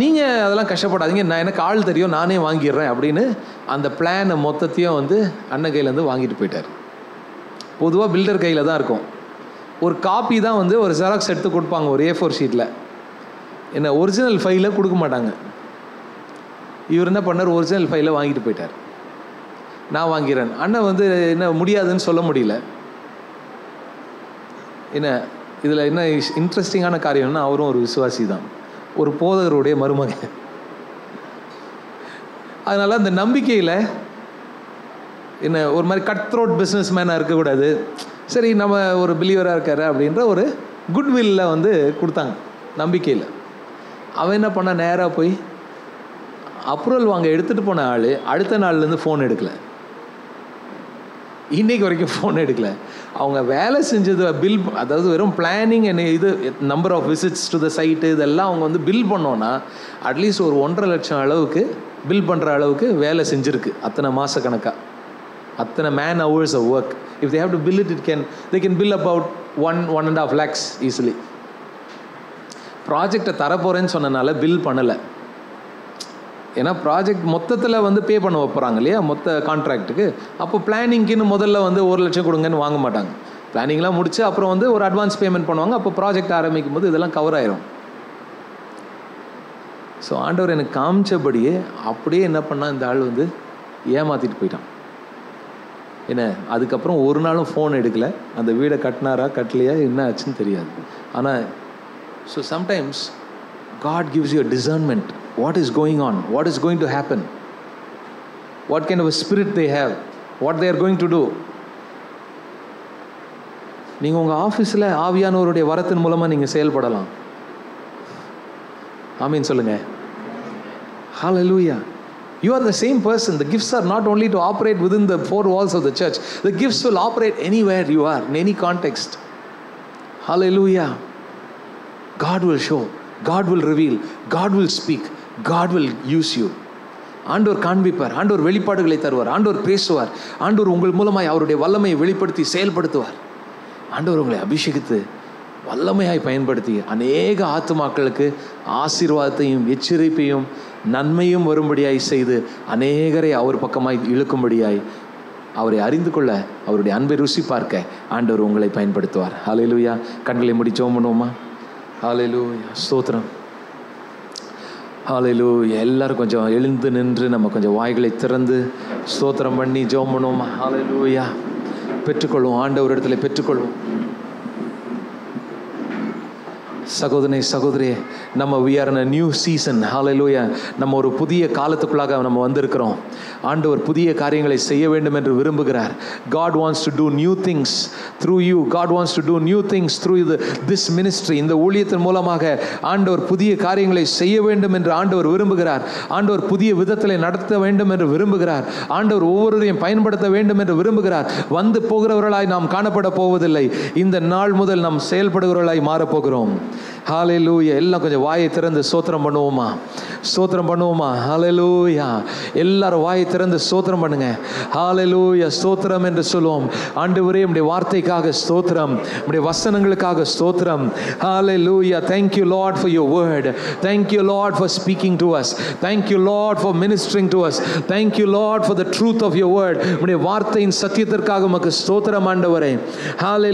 நீங்கள் அதெல்லாம் கஷ்டப்படாதீங்க. நான் எனக்கு ஆள் தெரியும். நானே வாங்கிடுறேன். அப்படின்னு அந்த பிளானை மொத்தத்தையும் வந்து அண்ணன் கையிலேருந்து வாங்கிட்டு போயிட்டார். பொதுவாக பில்டர் கையில் தான் இருக்கும். ஒரு காப்பி தான் வந்து ஒரு ஜெராக்ஸ் எடுத்து கொடுப்பாங்க ஒரு ஏ ஃபோர் ஷீட்டில் என்ன ஒரிஜினல் ஃபைலை கொடுக்க மாட்டாங்க. இவர் என்ன பண்ணார் ஒரிஜினல் ஃபைலை வாங்கிட்டு போயிட்டார். நான் வாங்கிறேன். அண்ணன் வந்து என்ன முடியாதுன்னு சொல்ல முடியல. என்ன இதில் என்ன இன்ட்ரெஸ்டிங்கான காரியம்னா அவரும் ஒரு விசுவாசி தான் ஒரு போதகருடைய மருமகன். அதனால் அந்த நம்பிக்கையில் என்ன ஒரு மாதிரி கட் த்ரோட் பிஸ்னஸ் மேனாக இருக்கக்கூடாது. சரி நம்ம ஒரு பிலீவராக இருக்கார் அப்படின்ற ஒரு குட்வில்ல வந்து கொடுத்தாங்க நம்பிக்கையில். அவன் என்ன பண்ணால் நேராக போய் அப்ரூவல் வாங்க எடுத்துகிட்டு போன ஆள் அடுத்த நாள்லேருந்து ஃபோன் எடுக்கலை. இன்னைக்கு வரைக்கும் ஃபோன் எடுக்கல. அவங்க வேலை செஞ்சது பில் அதாவது வெறும் பிளானிங் என்ன இது number of visits to the site இதெல்லாம் அவங்க வந்து பில் பண்ணோன்னா அட்லீஸ்ட் ஒரு ஒன்றரை லட்சம் அளவுக்கு பில் பண்ணுற அளவுக்கு வேலை செஞ்சுருக்கு அத்தனை மாத கணக்காக அத்தனை man hours of work if they have to bill it it can they can bill about one one and half lakhs easily ப்ராஜெக்டை தரப்போகிறேன்னு சொன்னனால பில் பண்ணலை. ஏன்னா ப்ராஜெக்ட் மொத்தத்தில் வந்து பே பண்ண வைப்பறாங்க இல்லையா? மொத்த கான்ட்ராக்ட்டுக்கு அப்போ பிளானிங்க்குன்னு முதல்ல வந்து ஒரு லட்சம் கொடுங்கன்னு வாங்க மாட்டாங்க. பிளானிங்லாம் முடிச்சு அப்புறம் வந்து ஒரு அட்வான்ஸ் பேமெண்ட் பண்ணுவாங்க. அப்போ ப்ராஜெக்ட் ஆரம்பிக்கும் போது இதெல்லாம் கவர் ஆயிரும். ஸோ ஆண்டவர் எனக்கு காமிச்சபடியே அப்படியே என்ன பண்ணா இந்த ஆள் வந்து ஏமாற்றிட்டு போயிட்டான். என்ன? அதுக்கப்புறம் ஒரு நாளும் ஃபோன் எடுக்கல. அந்த வீடை கட்டினாரா கட்டலையா என்ன ஆச்சுன்னு தெரியாது. ஆனால் so sometimes God gives you discernment. What is going on? What is going to happen? What kind of a spirit they have? What they are going to do? நீங்கள் உங்கள் ஆஃபீஸில் ஆவியானவருடைய வரத்தின் மூலமாக நீங்கள் செயல்படலாம் ஆமீன் சொல்லுங்க Hallelujah. You are the same person. The gifts are not only to operate within the four walls of the church, the gifts will operate anywhere you are, in any context. Hallelujah. God will show. God will reveal. God will speak. God will use you ஆண்டோர் காண்பிப்பார் ஆண்டோர் வெளிப்பாடுகளை தருவார் ஆண்டோர் பேசுவார் ஆண்டோர் உங்கள் மூலமாய் அவருடைய வல்லமையை வெளிப்படுத்தி செயல்படுத்துவார். ஆண்டவர் உங்களை அபிஷேகித்து வல்லமையாய் பயன்படுத்தி அநேக ஆத்துமாக்களுக்கு ஆசீர்வாதத்தையும் எச்சரிப்பையும் நன்மையும் வரும்படியாய் செய்து அநேகரை அவர் பக்கமாய் இழுக்கும்படியாய் அவரை அறிந்து கொள்ள அவருடைய அன்பை ருசி பார்க்க ஆண்டவர் உங்களை பயன்படுத்துவார். ஹalleluya கண்களை முடிச்சோம் பண்ணுவோமா? ஹalleluya ஸ்தோத்திரம். ஹalleluya எல்லாரும் கொஞ்சம் எழுந்து நின்று நம்ம கொஞ்சம் வாய்களை திறந்து ஸ்தோத்திரம் பண்ணி ஜோம் பண்ணுவோம் ஹalleluya பெற்றுக்கொள்வோம். ஆண்டவர் இடத்துல பெற்றுக்கொள்வோம். சகோதரனை சகோதரியே நம்ம we are a new season hallelujah நம்ம ஒரு புதிய காலத்துக்குள்ளாக நம்ம வந்திருக்கிறோம். ஆண்டவர் புதிய காரியங்களை செய்ய வேண்டும் என்று விரும்புகிறார். God wants to do new things through you God wants to do new things through இது திஸ் மினிஸ்ட்ரி இந்த ஊழியத்தின் மூலமாக ஆண்டவர் புதிய காரியங்களை செய்ய வேண்டும் என்று ஆண்டவர் விரும்புகிறார். ஆண்டவர் புதிய விதத்தில் நடத்த வேண்டும் என்று விரும்புகிறார். ஆண்டவர் ஒவ்வொருவரையும் பயன்படுத்த வேண்டும் என்று விரும்புகிறார். வந்து போகிறவர்களாய் நாம் காணப்பட போவதில்லை. இந்த நாள் முதல் நாம் செயல்படுகிறவர்களாய் மாறப்போகிறோம் ஹalleluya எல்லாம் கொஞ்சம் வாயை திறந்து ஸ்தோத்திரம் பண்ணுவோமா? ஸ்தோத்திரம் பண்ணுவோமா? ஹalleluya எல்லாரும் வாயை திறந்து ஸ்தோத்திரம் பண்ணுங்க. ஹalleluya ஸ்தோத்திரம் என்று சொல்லுவோம். ஆண்டவரே நம்முடைய வார்த்தைக்காக ஸ்தோத்திரம். நம்முடைய வசனங்களுக்காக ஸ்தோத்திரம். Hallelujah thank you lord for your word. Thank you for speaking speaking us us. Thank you lord for ministering to us. Thank you lord for the truth of வார்த்தையின் சத்தியத்திற்காக உமக்கு ஸ்தோத்திரம் ஆண்டவரே.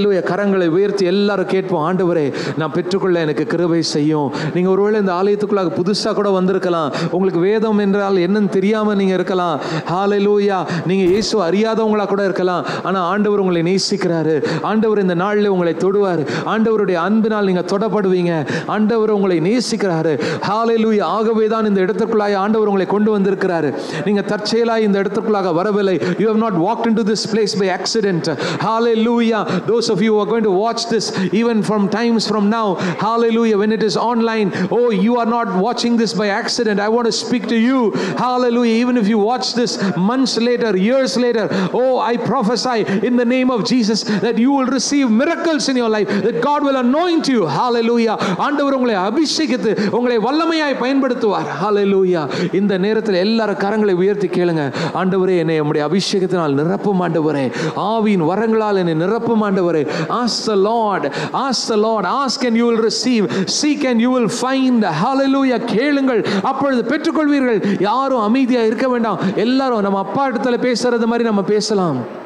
லூயா கரங்களை உயர்த்தி எல்லாரும் கேட்போம். ஆண்டவரே நான் பெற்றுக்கொள்ள எனக்கு கிருபை செய்யும். நீங்க ஒருவேளை இந்த ஆலயத்துக்குள்ளாக புதுசா கூட வந்திருக்கலாம். உங்களுக்கு வேதம் என்றால் என்னன்னு தெரியாம நீங்க இருக்கலாம். ஹalleluya நீங்க இயேசு அறியாதவங்களா கூட இருக்கலாம். ஆனா ஆண்டவர் உங்களை நேசிக்கிறாரு. ஆண்டவர் இந்த நாளில் உங்களை தொடுவார். ஆண்டவருடைய அன்பினால் நீங்க தொடப்படுவீங்க. ஆண்டவர் உங்களை நேசிக்கிறாரு. ஹalleluya ஆகவே தான் இந்த இடத்துக்குள்ளாய் ஆண்டவர் உங்களை கொண்டு வந்திருக்கிறாரு. நீங்க தற்செயலாய் இந்த இடத்துக்குள்ளாக வரவில்லை. You not not walked into place by accident accident. லூயா those of you are going to watch this even from times from now Halle hallelujah when it is online oh you are not watching this by accident i want to speak to you hallelujah even if you watch this months later years later oh i prophesy in the name of jesus that you will receive miracles in your life that god will anoint you hallelujah ஆண்டவர் உங்களை அபிஷேகித்து உங்களை வல்லமையாய் பயன்படுத்துவார் hallelujah இந்த நேரத்தில் எல்லாரும் கரங்களை உயர்த்தி கேளுங்க ஆண்டவரே என்னை உம்முடைய அபிஷேகத்தினால் நிரப்பும் ஆண்டவரே ஆவியின் வரங்களால் என்னை நிரப்பும் ஆண்டவரே ask the lord ask the lord ask and you will Receive seek and you will find hallelujah. கேளுங்கள். அப்பொழுது பெற்றுக்கொள்வீர்கள். யாரும் அமைதியா இருக்க வேண்டாம். எல்லாரும் நம்ம அப்பா இடத்துல பேசுறது மாதிரி நம்ம பேசலாம்.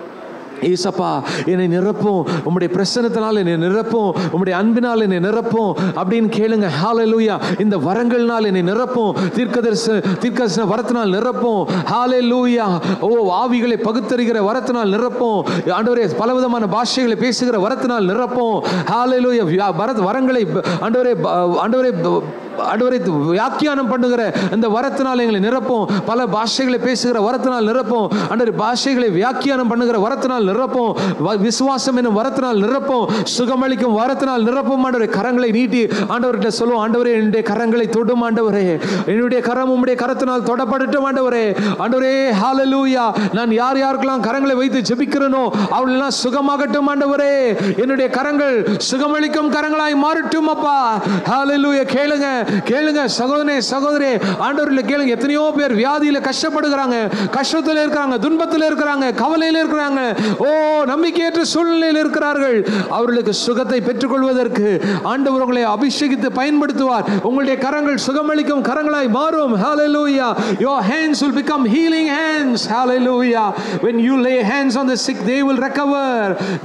ஏசப்பா என்னை நிரப்பும். உம்முடைய பிரசனத்தினால் என்னை நிரப்பும். உம்முடைய அன்பினால் என்னை நிரப்பும். அப்படின்னு கேளுங்க. ஹாலலூயா இந்த வரங்கள்னால் என்னை நிரப்பும். தீர்க்கதரிசன தீர்க்கதரிசன வரத்தினால் நிரப்பும். ஹாலலூயா ஓ ஆவிகளை பகுத்தறிகிற வரத்தினால் நிரப்பும். ஆண்டவரே பலவிதமான பாஷைகளை பேசுகிற வரத்தினால் நிரப்பும். ஹாலலூயா வியா- வரத் வரங்களை ஆண்டவரே ஆண்டவரே ப- வியாக்கியானம் பண்ணுகிற அந்த வரத்தினால் எங்களை நிரப்பும். பல பாஷைகளை பேசுகிற வரத்தினால் நிரப்பும். ஆண்டவர் பாஷைகளை வியாக்கியானம் பண்ணுகிற வரத்தினால் நிரப்பும். விசுவாசம் என்னும் வரத்தினால் நிரப்பும். சுகமளிக்கும் வரத்தினால் நிரப்பும். ஆண்டவரை கரங்களை நீட்டி ஆண்டவர்கிட்ட சொல்லுவோம் ஆண்டவரே என்னுடைய கரங்களை தொடும் ஆண்டவரே. என்னுடைய கரம் உம்முடைய கரத்தினால் தொடப்படட்டும் ஆண்டவரே. ஆண்டவரே ஹாலலூயா நான் யார் யாருக்கெல்லாம் கரங்களை வைத்து ஜெபிக்கிறேனோ அவளெல்லாம் சுகமாகட்டும் ஆண்டவரே. என்னுடைய கரங்கள் சுகமளிக்கும் கரங்களாய் மாறட்டும் அப்பா. ஹாலலூயா கேளுங்க. கேளுங்க சகோதரே சகோதரே ஆண்டவர்ல கேளுங்க எத்தனையோ பேர் வியாதியில கஷ்டப்படுகிறாங்க. கஷ்டத்தில் இருக்கிறாங்க துன்பத்தில் இருக்கிறாங்க கவலையில் இருக்கிறாங்க. ஓ நம்பிக்கையற்ற சூழ்நிலையில் இருக்கிறார்கள். அவர்களுக்கு சுகத்தை பெற்றுக்கொள்வதற்கு ஆண்டவர் உங்களை அபிஷேகித்து பயன்படுத்துவார். உங்களுடைய கரங்கள் சுகமளிக்கும் கரங்களாய் மாறும். Hallelujah. Your hands will become healing hands. Hallelujah. When you lay hands on the sick they will recover.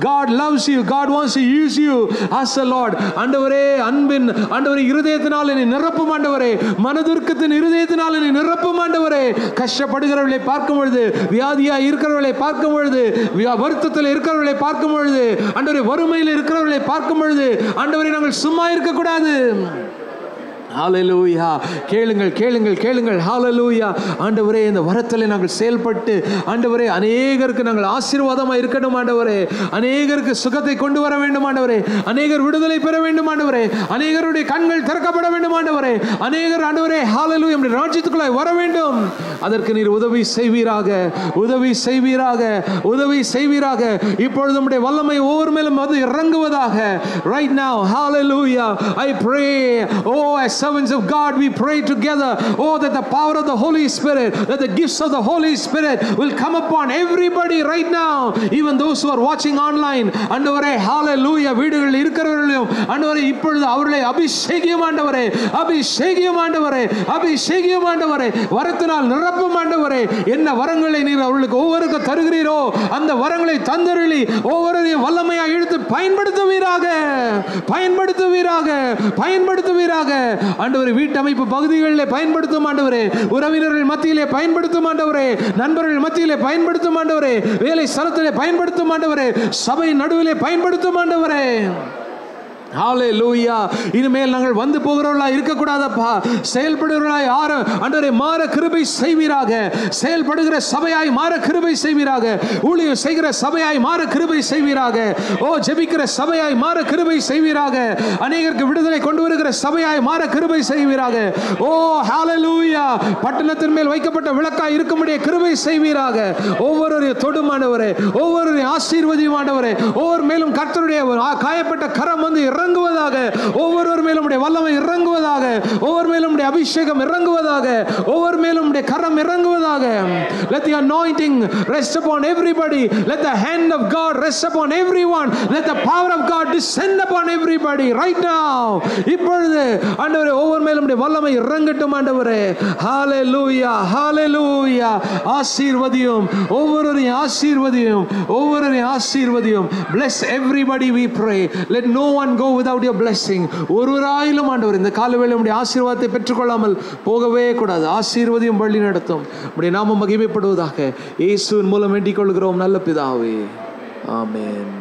God loves you. God wants to use you ask the lord. ஆண்டவரே அன்பின் ஆண்டவரே இருதயத்தினால் என்னை நிரப்பும் ஆண்டவரே மனதுருக்கத்தின் இருதயத்தினால் என்னை நிரப்பும் ஆண்டவரே கஷ்டப்படுகிறவர்களை பார்க்கும் பொழுது வியாதியா இருக்கிறவர்களை பார்க்கும் பொழுது வியா- வருத்தத்தில் இருக்கிறவர்களை பார்க்கும் பொழுது ஆண்டவரே வறுமையில் இருக்கிறவர்களை பார்க்கும் பொழுது அன்றவரை நாங்கள் சும்மா இருக்கக்கூடாது. ஹாலலூயா கேளுங்கள் கேளுங்கள் கேளுங்கள். ஹாலலூயா ஆண்டவரே இந்த வரத்தில் நாங்கள் செயல்பட்டு ஆண்டவரே அநேகருக்கு நாங்கள் ஆசீர்வாதமாக இருக்கணும் ஆண்டவரே. அநேகருக்கு சுகத்தை கொண்டு வர வேண்டும் ஆண்டவரே. அநேகர் விடுதலை பெற வேண்டும் ஆண்டவரே. அநேகருடைய கண்கள் திறக்கப்பட வேண்டும் ஆண்டவரே. அநேகர் ஆண்டவரே ஹalleluya நம்முடைய ராஜ்யத்துக்குள்ளே வர வேண்டும். அதற்கு நீர் உதவி செய்வீராக உதவி செய்வீராக உதவி செய்வீராக. இப்பொழுது நம்முடைய வல்லமை ஒவ்வொரு மேலும் அது இறங்குவதாக. Right now hallelujah I pray O yes servants of God, we pray together. Oh, that the power of the Holy Spirit, that the gifts of the Holy Spirit will come upon everybody right now. Even those who are watching online. ஆண்டவரே hallelujah வீடுகளில் இருக்கிறவர்களையும் ஆண்டவரே இப்பொழுது அவர்களை அபிஷேகியம் ஆண்டவரே அபிஷேகியம் ஆண்டவரே அபிஷேகியம் ஆண்டவரே வரத்தினால் நிரப்பும் ஆண்டவரே என்ன வரங்களை நீர் அவர்களுக்கு ஒவ்வொருக்கும் தருகிறீரோ அந்த வரங்களை தந்தருளி ஒவ்வொருவரையும் வல்லமையா இழுத்து பயன்படுத்துவீராக பயன்படுத்துவீராக பயன்படுத்துவீராக ஆண்டவரே வீட்டமைப்பு பகுதிகளிலே பயன்படுத்தும் ஆண்டவரே. உறவினர்கள் மத்தியிலே பயன்படுத்தும் ஆண்டவரே. நண்பர்கள் மத்தியிலே பயன்படுத்தும் ஆண்டவரே. வேலை ஸ்தலத்திலே பயன்படுத்தும் ஆண்டவரே. சபை நடுவிலே பயன்படுத்தும் ஆண்டவரே. ஹாலே லூயா இனிமேல் நாங்கள் வந்து போகிறவர்களாக இருக்கக்கூடாதப்பா. செயல்படுகிறவர்களாய் ஆற அன்றரை மாற கிருபை செய்வீராக. செயல்படுகிற சபையாய் மாற கிருபை செய்வீராக. ஊழியம் செய்கிற சபையாய் மாற கிருபை செய்வீராக. ஓ ஜெபிக்கிற சபையாய் மாற கிருபை செய்வீராக. அநேகருக்கு விடுதலை கொண்டு வருகிற சபையாய் மாற கிருபை செய்வீராக. ஓ ஹalleluya பட்டணத்தின் மேல் வைக்கப்பட்ட விளக்காய் இருக்கும்படிய கிருபை செய்வீராக. ஒவ்வொருவரையும் தொடுமானவரே ஒவ்வொருவரையும் ஆசீர்வதியுமானவரே ஒவ்வொரு மேலும் கர்த்தருடைய காயப்பட்ட கரம் வந்து இறங்குவதாக ஒவ்வொருவர் மேலும் உடைய வல்லமை இறங்குவதாக ஒவ்வொரு மேலும் உடைய அபிஷேகம் இறங்குவதாக ஒவ்வொரு மேலும் உடைய கரம் இறங்குவதாக let the anointing rest upon everybody let the hand of god rest upon everyone let the power of god descend upon everybody right now இப்பொழுது ஆண்டவரே ஒவ்வொரு மேலும் உடைய வல்லமை இறங்கட்டும் ஆண்டவரே ஹalleluya hallelujah ஆசீர்வதியும் ஒவ்வொருவரையும் ஆசீர்வதியும் ஒவ்வொருவரையும் ஆசீர்வதியும் bless everybody we pray let no one go without your blessing. ஒருவராயிலும் ஆண்டவர் இந்த காலவேளை உடைய ஆசீர்வாதத்தை பெற்றுக்கொள்ளாமல் போகவே கூடாது. ஆசீர்வதியும் வழி நடத்தும். உடைய நாமம் மகிமைப்படுவதாக இயேசுவின் மூலம் வேண்டிக் கொள்கிறோம். நல்ல பிதாவே. ஆமேன்.